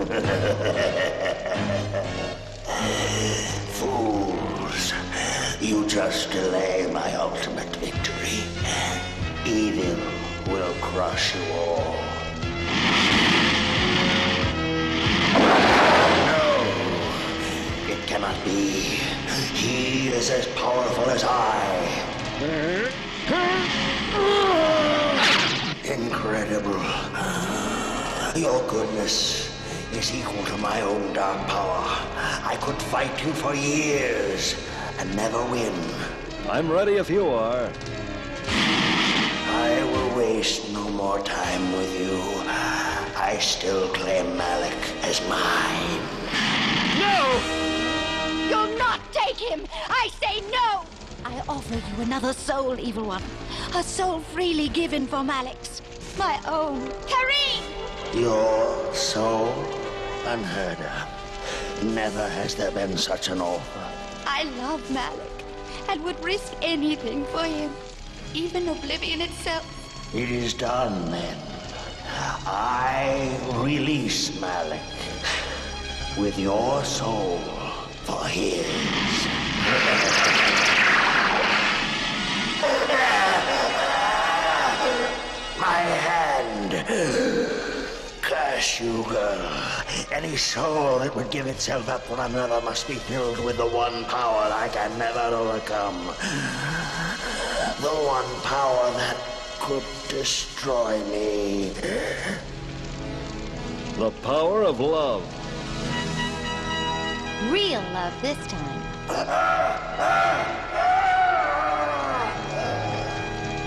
Fools, you just delay my ultimate victory. Evil will crush you all. No, it cannot be. He is as powerful as I. Incredible. Your goodness is equal to my own dark power. I could fight you for years and never win. I'm ready if you are. I will waste no more time with you. I still claim Malik as mine. No! You'll not take him! I say no! I offer you another soul, Evil One. A soul freely given for Malik's. My own. Kareem! Your soul? Unheard of. Never has there been such an offer. I love Malik and would risk anything for him. Even oblivion itself. It is done then. I release Malik with your soul for his. My hand. Curse you, girl. Any soul that would give itself up for another must be filled with the one power I can never overcome. The one power that could destroy me. The power of love. Real love this time.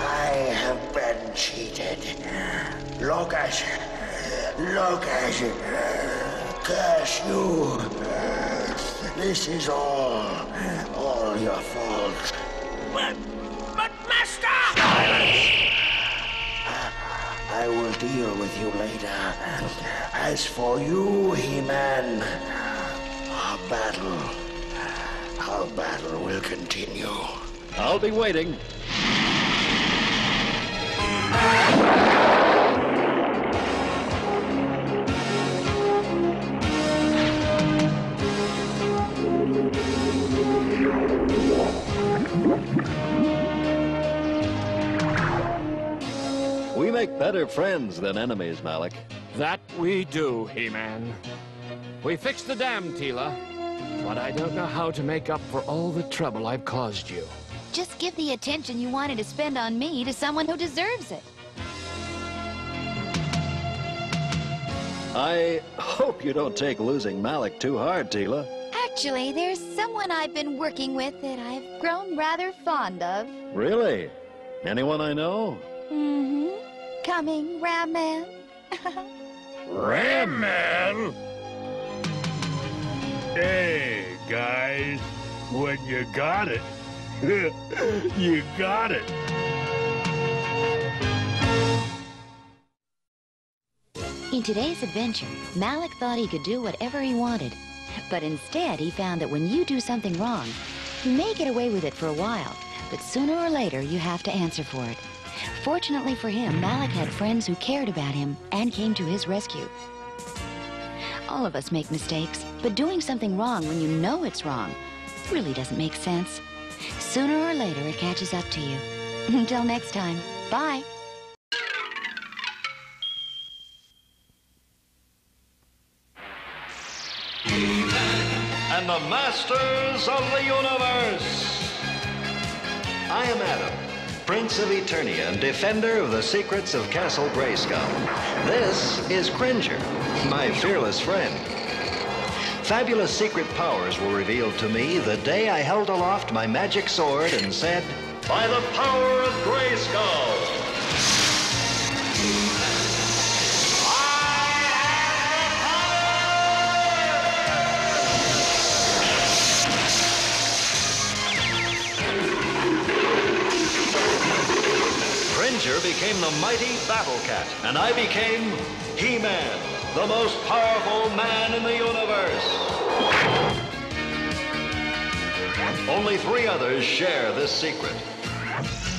I have been cheated. Look at Look at it. Curse you. This is all, all your fault. But, but, Master! Silence! I will deal with you later. As for you, He-Man, our battle, our battle will continue. I'll be waiting. Better friends than enemies, Malik. That we do, He-Man. We fixed the dam, Teela, but I don't know how to make up for all the trouble I've caused you. Just give the attention you wanted to spend on me to someone who deserves it. I hope you don't take losing Malik too hard, Teela. Actually, there's someone I've been working with that I've grown rather fond of. Really? Anyone I know? Mm-hmm. Coming, Ram Man. Ram Man? Hey, guys, when you got it, you got it. In today's adventure, Malik thought he could do whatever he wanted. But instead, he found that when you do something wrong, you may get away with it for a while, but sooner or later you have to answer for it. Fortunately for him, Malik had friends who cared about him and came to his rescue. All of us make mistakes, but doing something wrong when you know it's wrong really doesn't make sense. Sooner or later, it catches up to you. Until next time, bye. and the Masters of the Universe. I am Adam, Prince of Eternia and defender of the secrets of Castle Grayskull. This is Cringer, my fearless friend. Fabulous secret powers were revealed to me the day I held aloft my magic sword and said, By the power of Grayskull! Became the mighty Battle Cat, and I became He-Man, the most powerful man in the universe. Only three others share this secret.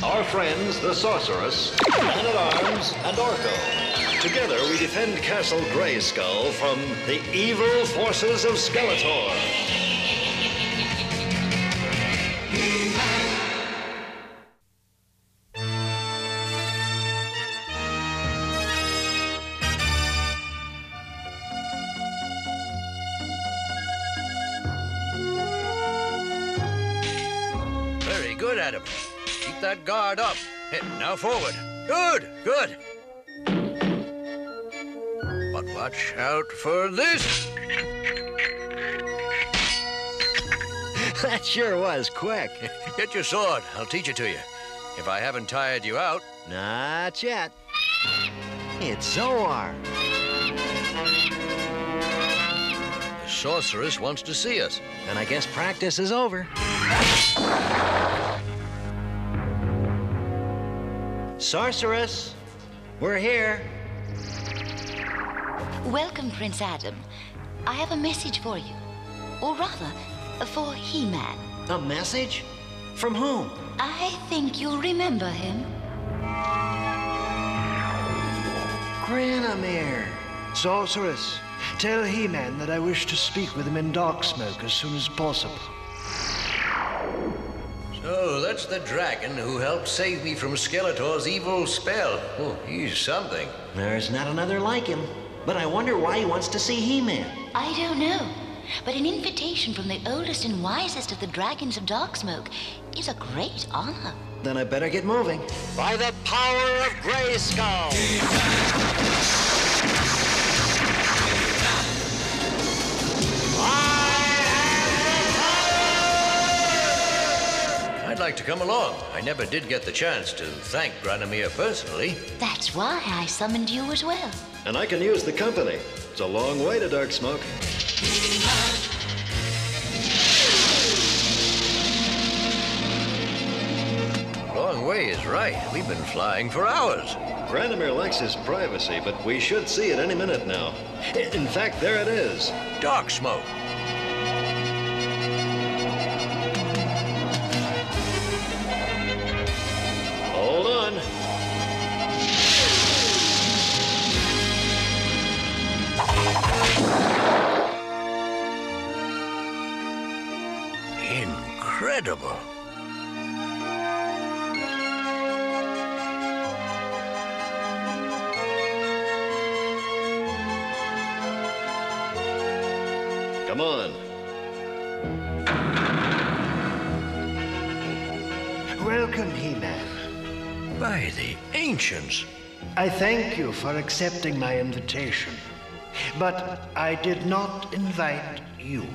Our friends, the Sorceress, Man-at-Arms, and Orko. Together, we defend Castle Grayskull from the evil forces of Skeletor. Guard up. Hit now forward. Good, good. But watch out for this. that sure was quick. Get your sword. I'll teach it to you. If I haven't tired you out. Not yet. It's Zoar. The sorceress wants to see us. And I guess practice is over. Sorceress, we're here. Welcome, Prince Adam. I have a message for you. Or rather, for He-Man. A message? From whom? I think you'll remember him. Granamyr. Sorceress, tell He-Man that I wish to speak with him in Darksmoke as soon as possible. So that's the dragon who helped save me from Skeletor's evil spell. Oh, he's something. There's not another like him. But I wonder why he wants to see He-Man. I don't know. But an invitation from the oldest and wisest of the dragons of Darksmoke is a great honor. Then I better get moving. By the power of Grayskull! Like to come along. I never did get the chance to thank Granamyr personally. That's why I summoned you as well. And I can use the company. It's a long way to Dark Smoke. Long way is right. We've been flying for hours. Granamyr likes his privacy, but we should see it any minute now. In fact, there it is. Dark Smoke. I thank you for accepting my invitation. But I did not invite you.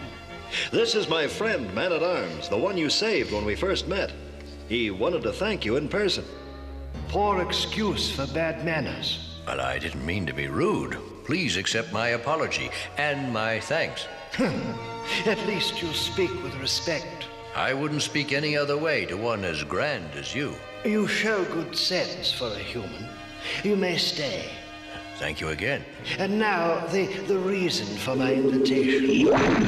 This is my friend, Man at Arms, the one you saved when we first met. He wanted to thank you in person. Poor excuse for bad manners. But I didn't mean to be rude. Please accept my apology and my thanks. At least you speak with respect. I wouldn't speak any other way to one as grand as you. You show good sense for a human. You may stay. Thank you again. And now, the, the reason for my invitation.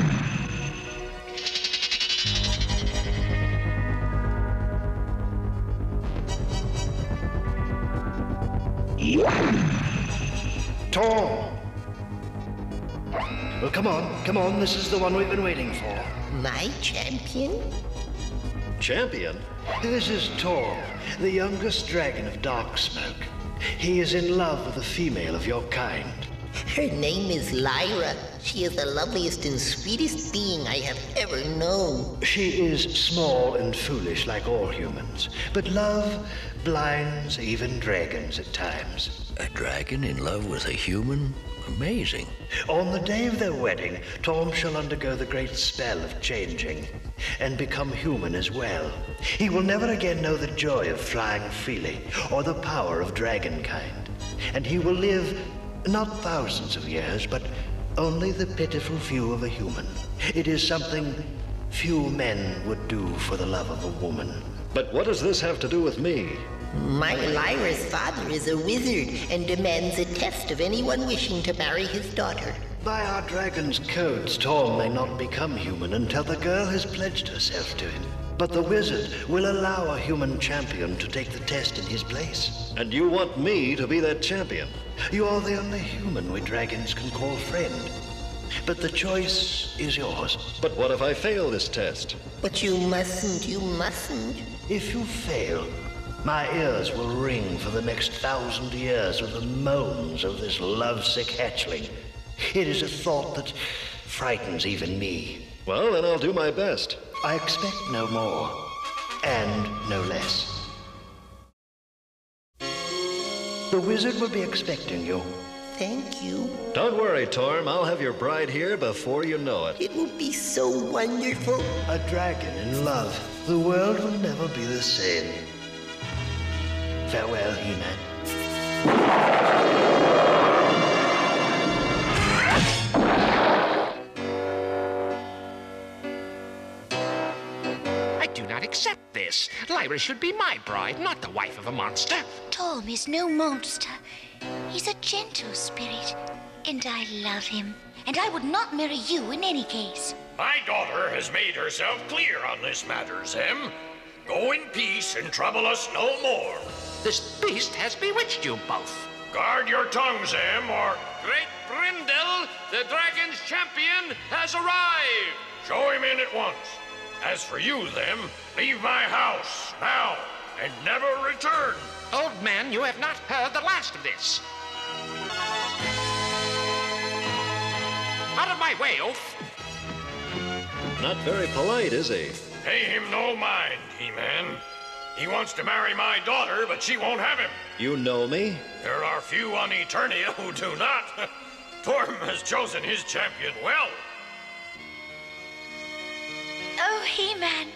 Torm! Well, come on, come on. This is the one we've been waiting for. My champion? Champion? This is Torm, the youngest dragon of Darksmoke. He is in love with a female of your kind. Her name is Lyra. She is the loveliest and sweetest being I have ever known. She is small and foolish like all humans, but love blinds even dragons at times. A dragon in love with a human? Amazing. On the day of their wedding, Torm shall undergo the great spell of changing and become human as well. He will never again know the joy of flying freely or the power of dragonkind. And he will live not thousands of years, but only the pitiful few of a human. It is something few men would do for the love of a woman. But what does this have to do with me? My Lyra's father is a wizard and demands a test of anyone wishing to marry his daughter. By our dragon's codes, Torm may not become human until the girl has pledged herself to him. But the wizard will allow a human champion to take the test in his place. And you want me to be that champion? You are the only human we dragons can call friend. But the choice is yours. But what if I fail this test? But you mustn't, you mustn't. If you fail, my ears will ring for the next thousand years with the moans of this lovesick hatchling. It is a thought that frightens even me. Well, then I'll do my best. I expect no more, and no less. The wizard will be expecting you. Thank you. Don't worry, Torm. I'll have your bride here before you know it. It will be so wonderful. A dragon in love. The world will never be the same. Farewell, He-Man. I do not accept this. Lyra should be my bride, not the wife of a monster. Torm is no monster. He's a gentle spirit, and I love him. And I would not marry you in any case. My daughter has made herself clear on this matter, Zem. Go in peace and trouble us no more. This beast has bewitched you both. Guard your tongue, Zem, or Great Brindle, the dragon's champion, has arrived! show him in at once. As for you, Zem, leave my house now and never return. Old man, you have not heard the last of this. Out of my way, oaf. Not very polite, is he? Pay him no mind, He-Man. He wants to marry my daughter, but she won't have him. You know me? There are few on Eternia who do not. Torm has chosen his champion well. Oh, He-Man,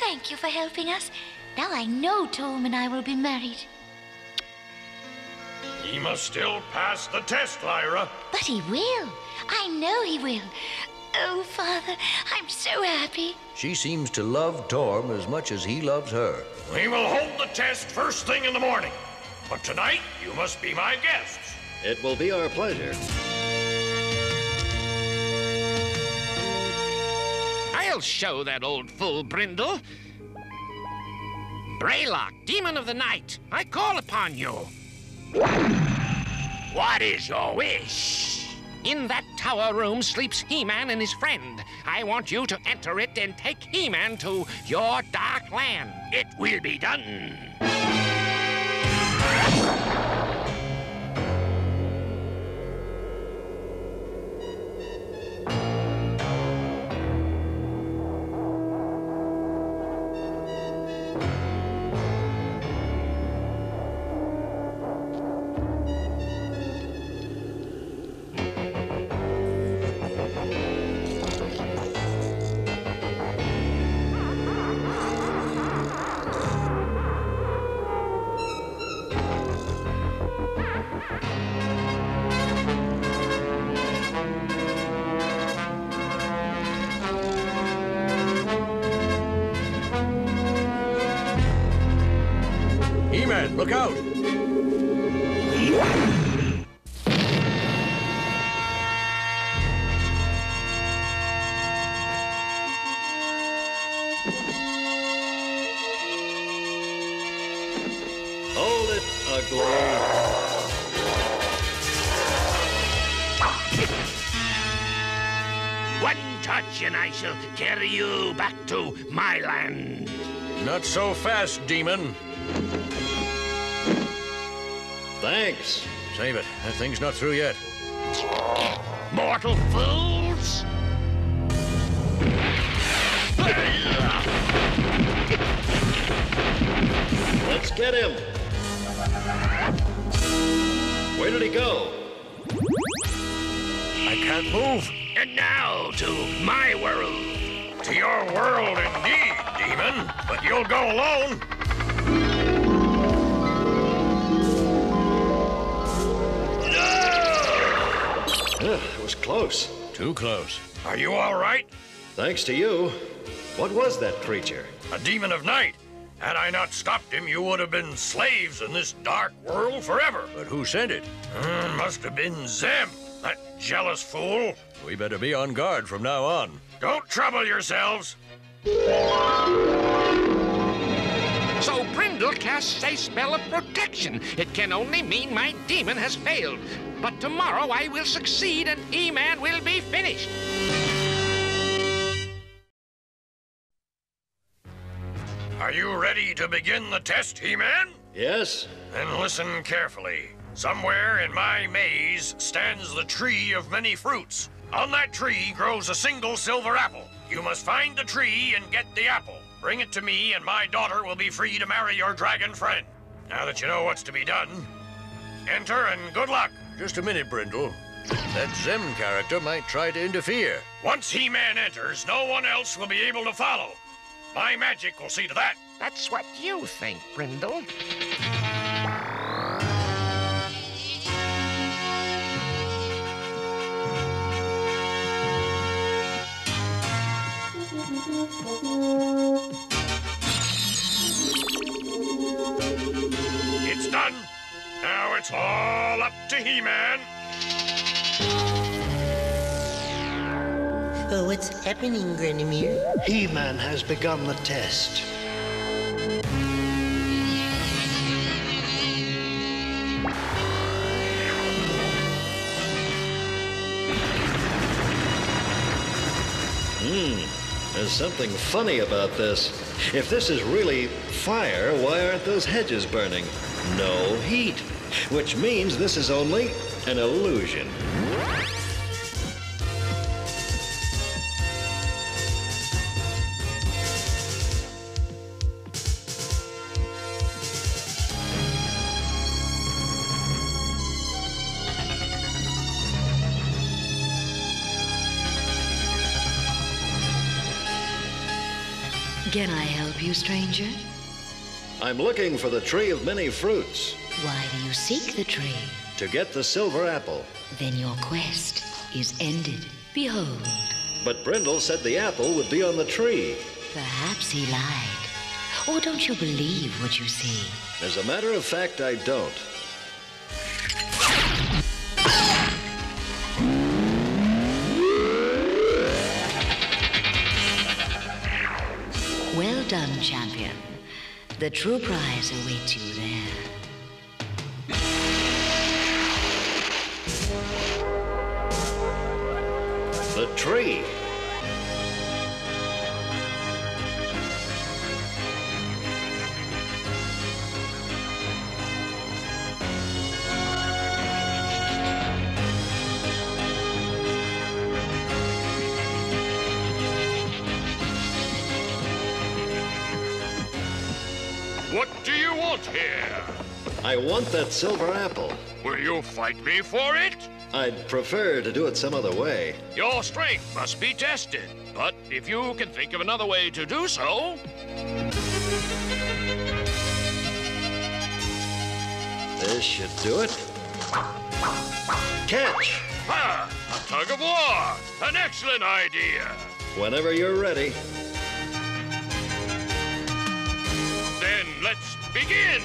Thank you for helping us. Now I know Torm and I will be married. He must still pass the test, Lyra. But he will. I know he will. Oh, Father, I'm so happy. She seems to love Torm as much as he loves her. We will hold the test first thing in the morning. But tonight, you must be my guests. It will be our pleasure. I'll show that old fool Brindle. Braylock, demon of the night, I call upon you. What is your wish? In that tower room sleeps He-Man and his friend. I want you to enter it and take He-Man to your dark land. It will be done. Fast, demon. Thanks. Save it. That thing's not through yet. Mortal fools! Let's get him. Where did he go? I can't move. And now to my world. To your world indeed, demon. But you'll go alone. Ugh, it was close. Too close. Are you all right? Thanks to you. What was that creature? A demon of night. Had I not stopped him, you would have been slaves in this dark world forever. But who sent it? Mm, must have been Zem, that jealous fool. We better be on guard from now on. Don't trouble yourselves. So Brindle casts a spell of protection. It can only mean my demon has failed. But tomorrow I will succeed and He-Man will be finished. Are you ready to begin the test, He-Man? Yes. Then listen carefully. Somewhere in my maze stands the tree of many fruits. On that tree grows a single silver apple. You must find the tree and get the apple. Bring it to me, and my daughter will be free to marry your dragon friend. Now that you know what's to be done, enter and good luck. Just a minute, Brindle. That Zem character might try to interfere. Once He-Man enters, no one else will be able to follow. My magic will see to that. That's what you think, Brindle. It's done. Now it's all up to He-Man. Oh, what's happening, Granamyr? He-Man has begun the test. There's something funny about this. If this is really fire, why aren't those hedges burning? No heat. Which means this is only an illusion. You, stranger? I'm looking for the tree of many fruits Why do you seek the tree? to get the silver apple. Then your quest is ended. Behold, But Brindle said the apple would be on the tree. perhaps he lied. Or don't you believe what you see? As a matter of fact, I don't. Done, champion. The true prize awaits you there. The tree. I want that silver apple. Will you fight me for it? I'd prefer to do it some other way. Your strength must be tested. But if you can think of another way to do so, This should do it. Catch! ha! A tug of war! An excellent idea! Whenever you're ready. Then let's begin!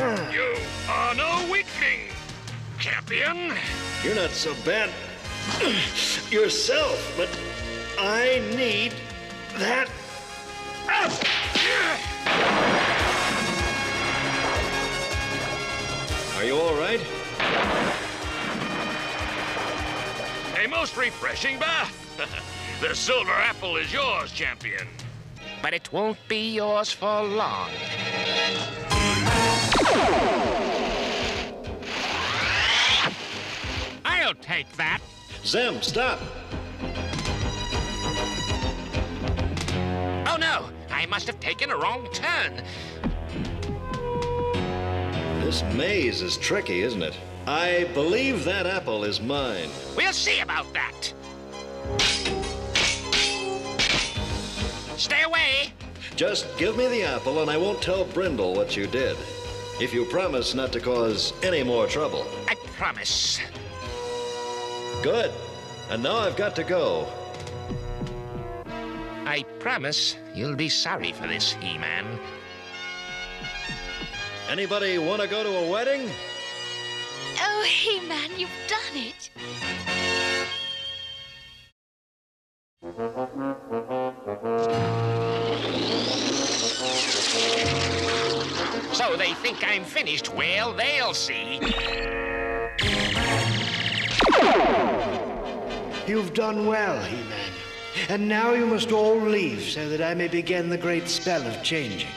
You are no weakling, champion! You're not so bad yourself, but I need that Are you all right? A most refreshing bath! the silver apple is yours, champion. But it won't be yours for long. I'll take that. Zem, stop! Oh no! I must have taken a wrong turn. This maze is tricky, isn't it? I believe that apple is mine. We'll see about that. Stay away! Just give me the apple and I won't tell Brindle what you did. If you promise not to cause any more trouble. I promise. Good. And now I've got to go. I promise you'll be sorry for this, He-Man. Anybody want to go to a wedding? Oh, He-Man, you've done it. They think I'm finished. Well, they'll see. You've done well, He-Man. And now you must all leave so that I may begin the great spell of changing.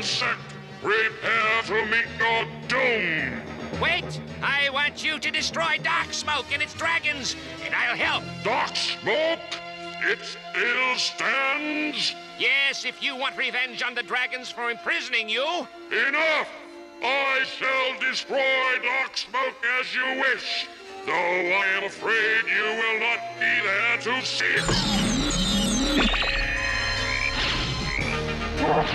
Insect, prepare to meet your doom! Wait, I want you to destroy Dark Smoke and its dragons, and I'll help. Dark Smoke? It still stands? Yes, if you want revenge on the dragons for imprisoning you. Enough! I shall destroy Dark Smoke as you wish, though I am afraid you will not be there to see it. What's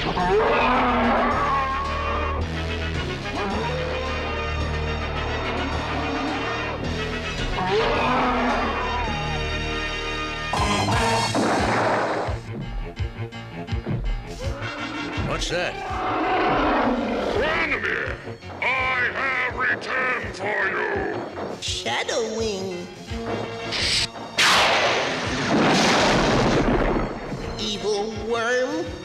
that? Granamyr, I have returned for you. Shadow Wing. Evil worm.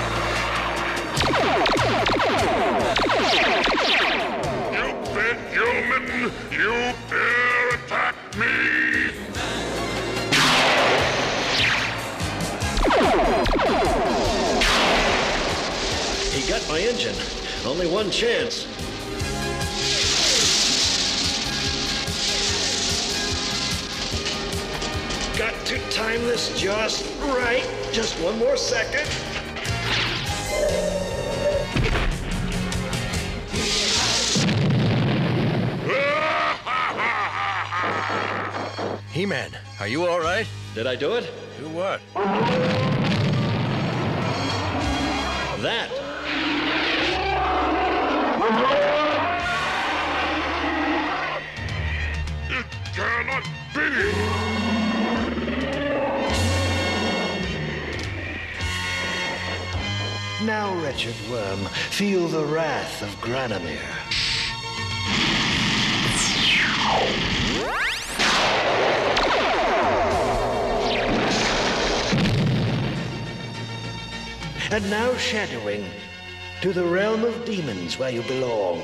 my engine. Only one chance. Got to time this just right. Just one more second. He-Man, are you all right? Did I do it? Do what? That. Now, wretched worm, feel the wrath of Granamyr. And now Shadow Wing to the realm of demons where you belong.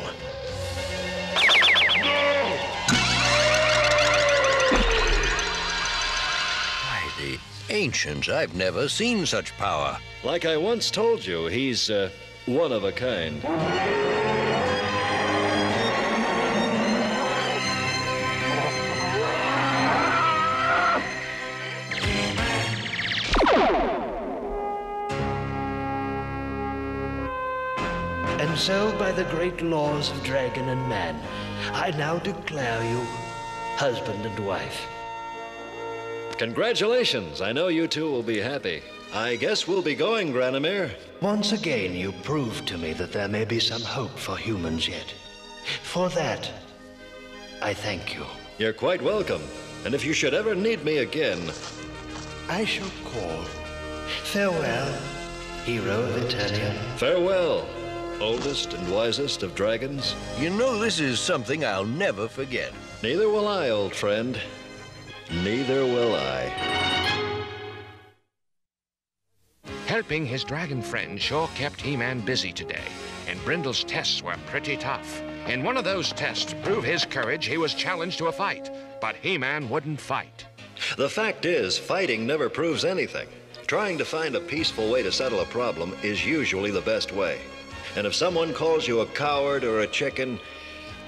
Ancients, I've never seen such power. Like I once told you, he's uh, one of a kind. And so, by the great laws of dragon and man, I now declare you husband and wife. Congratulations. I know you two will be happy. I guess we'll be going, Granamyr. Once again, you prove to me that there may be some hope for humans yet. For that, I thank you. You're quite welcome. And if you should ever need me again, I shall call. Farewell, hero of Eternia. farewell, oldest and wisest of dragons. You know, this is something I'll never forget. Neither will I, old friend. Neither will I. Helping his dragon friend sure kept He-Man busy today, and Brindle's tests were pretty tough. In one of those tests to prove his courage, he was challenged to a fight, but He-Man wouldn't fight. The fact is, fighting never proves anything. Trying to find a peaceful way to settle a problem is usually the best way. And if someone calls you a coward or a chicken,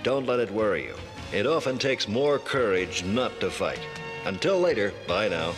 don't let it worry you. It often takes more courage not to fight. Until later, bye now.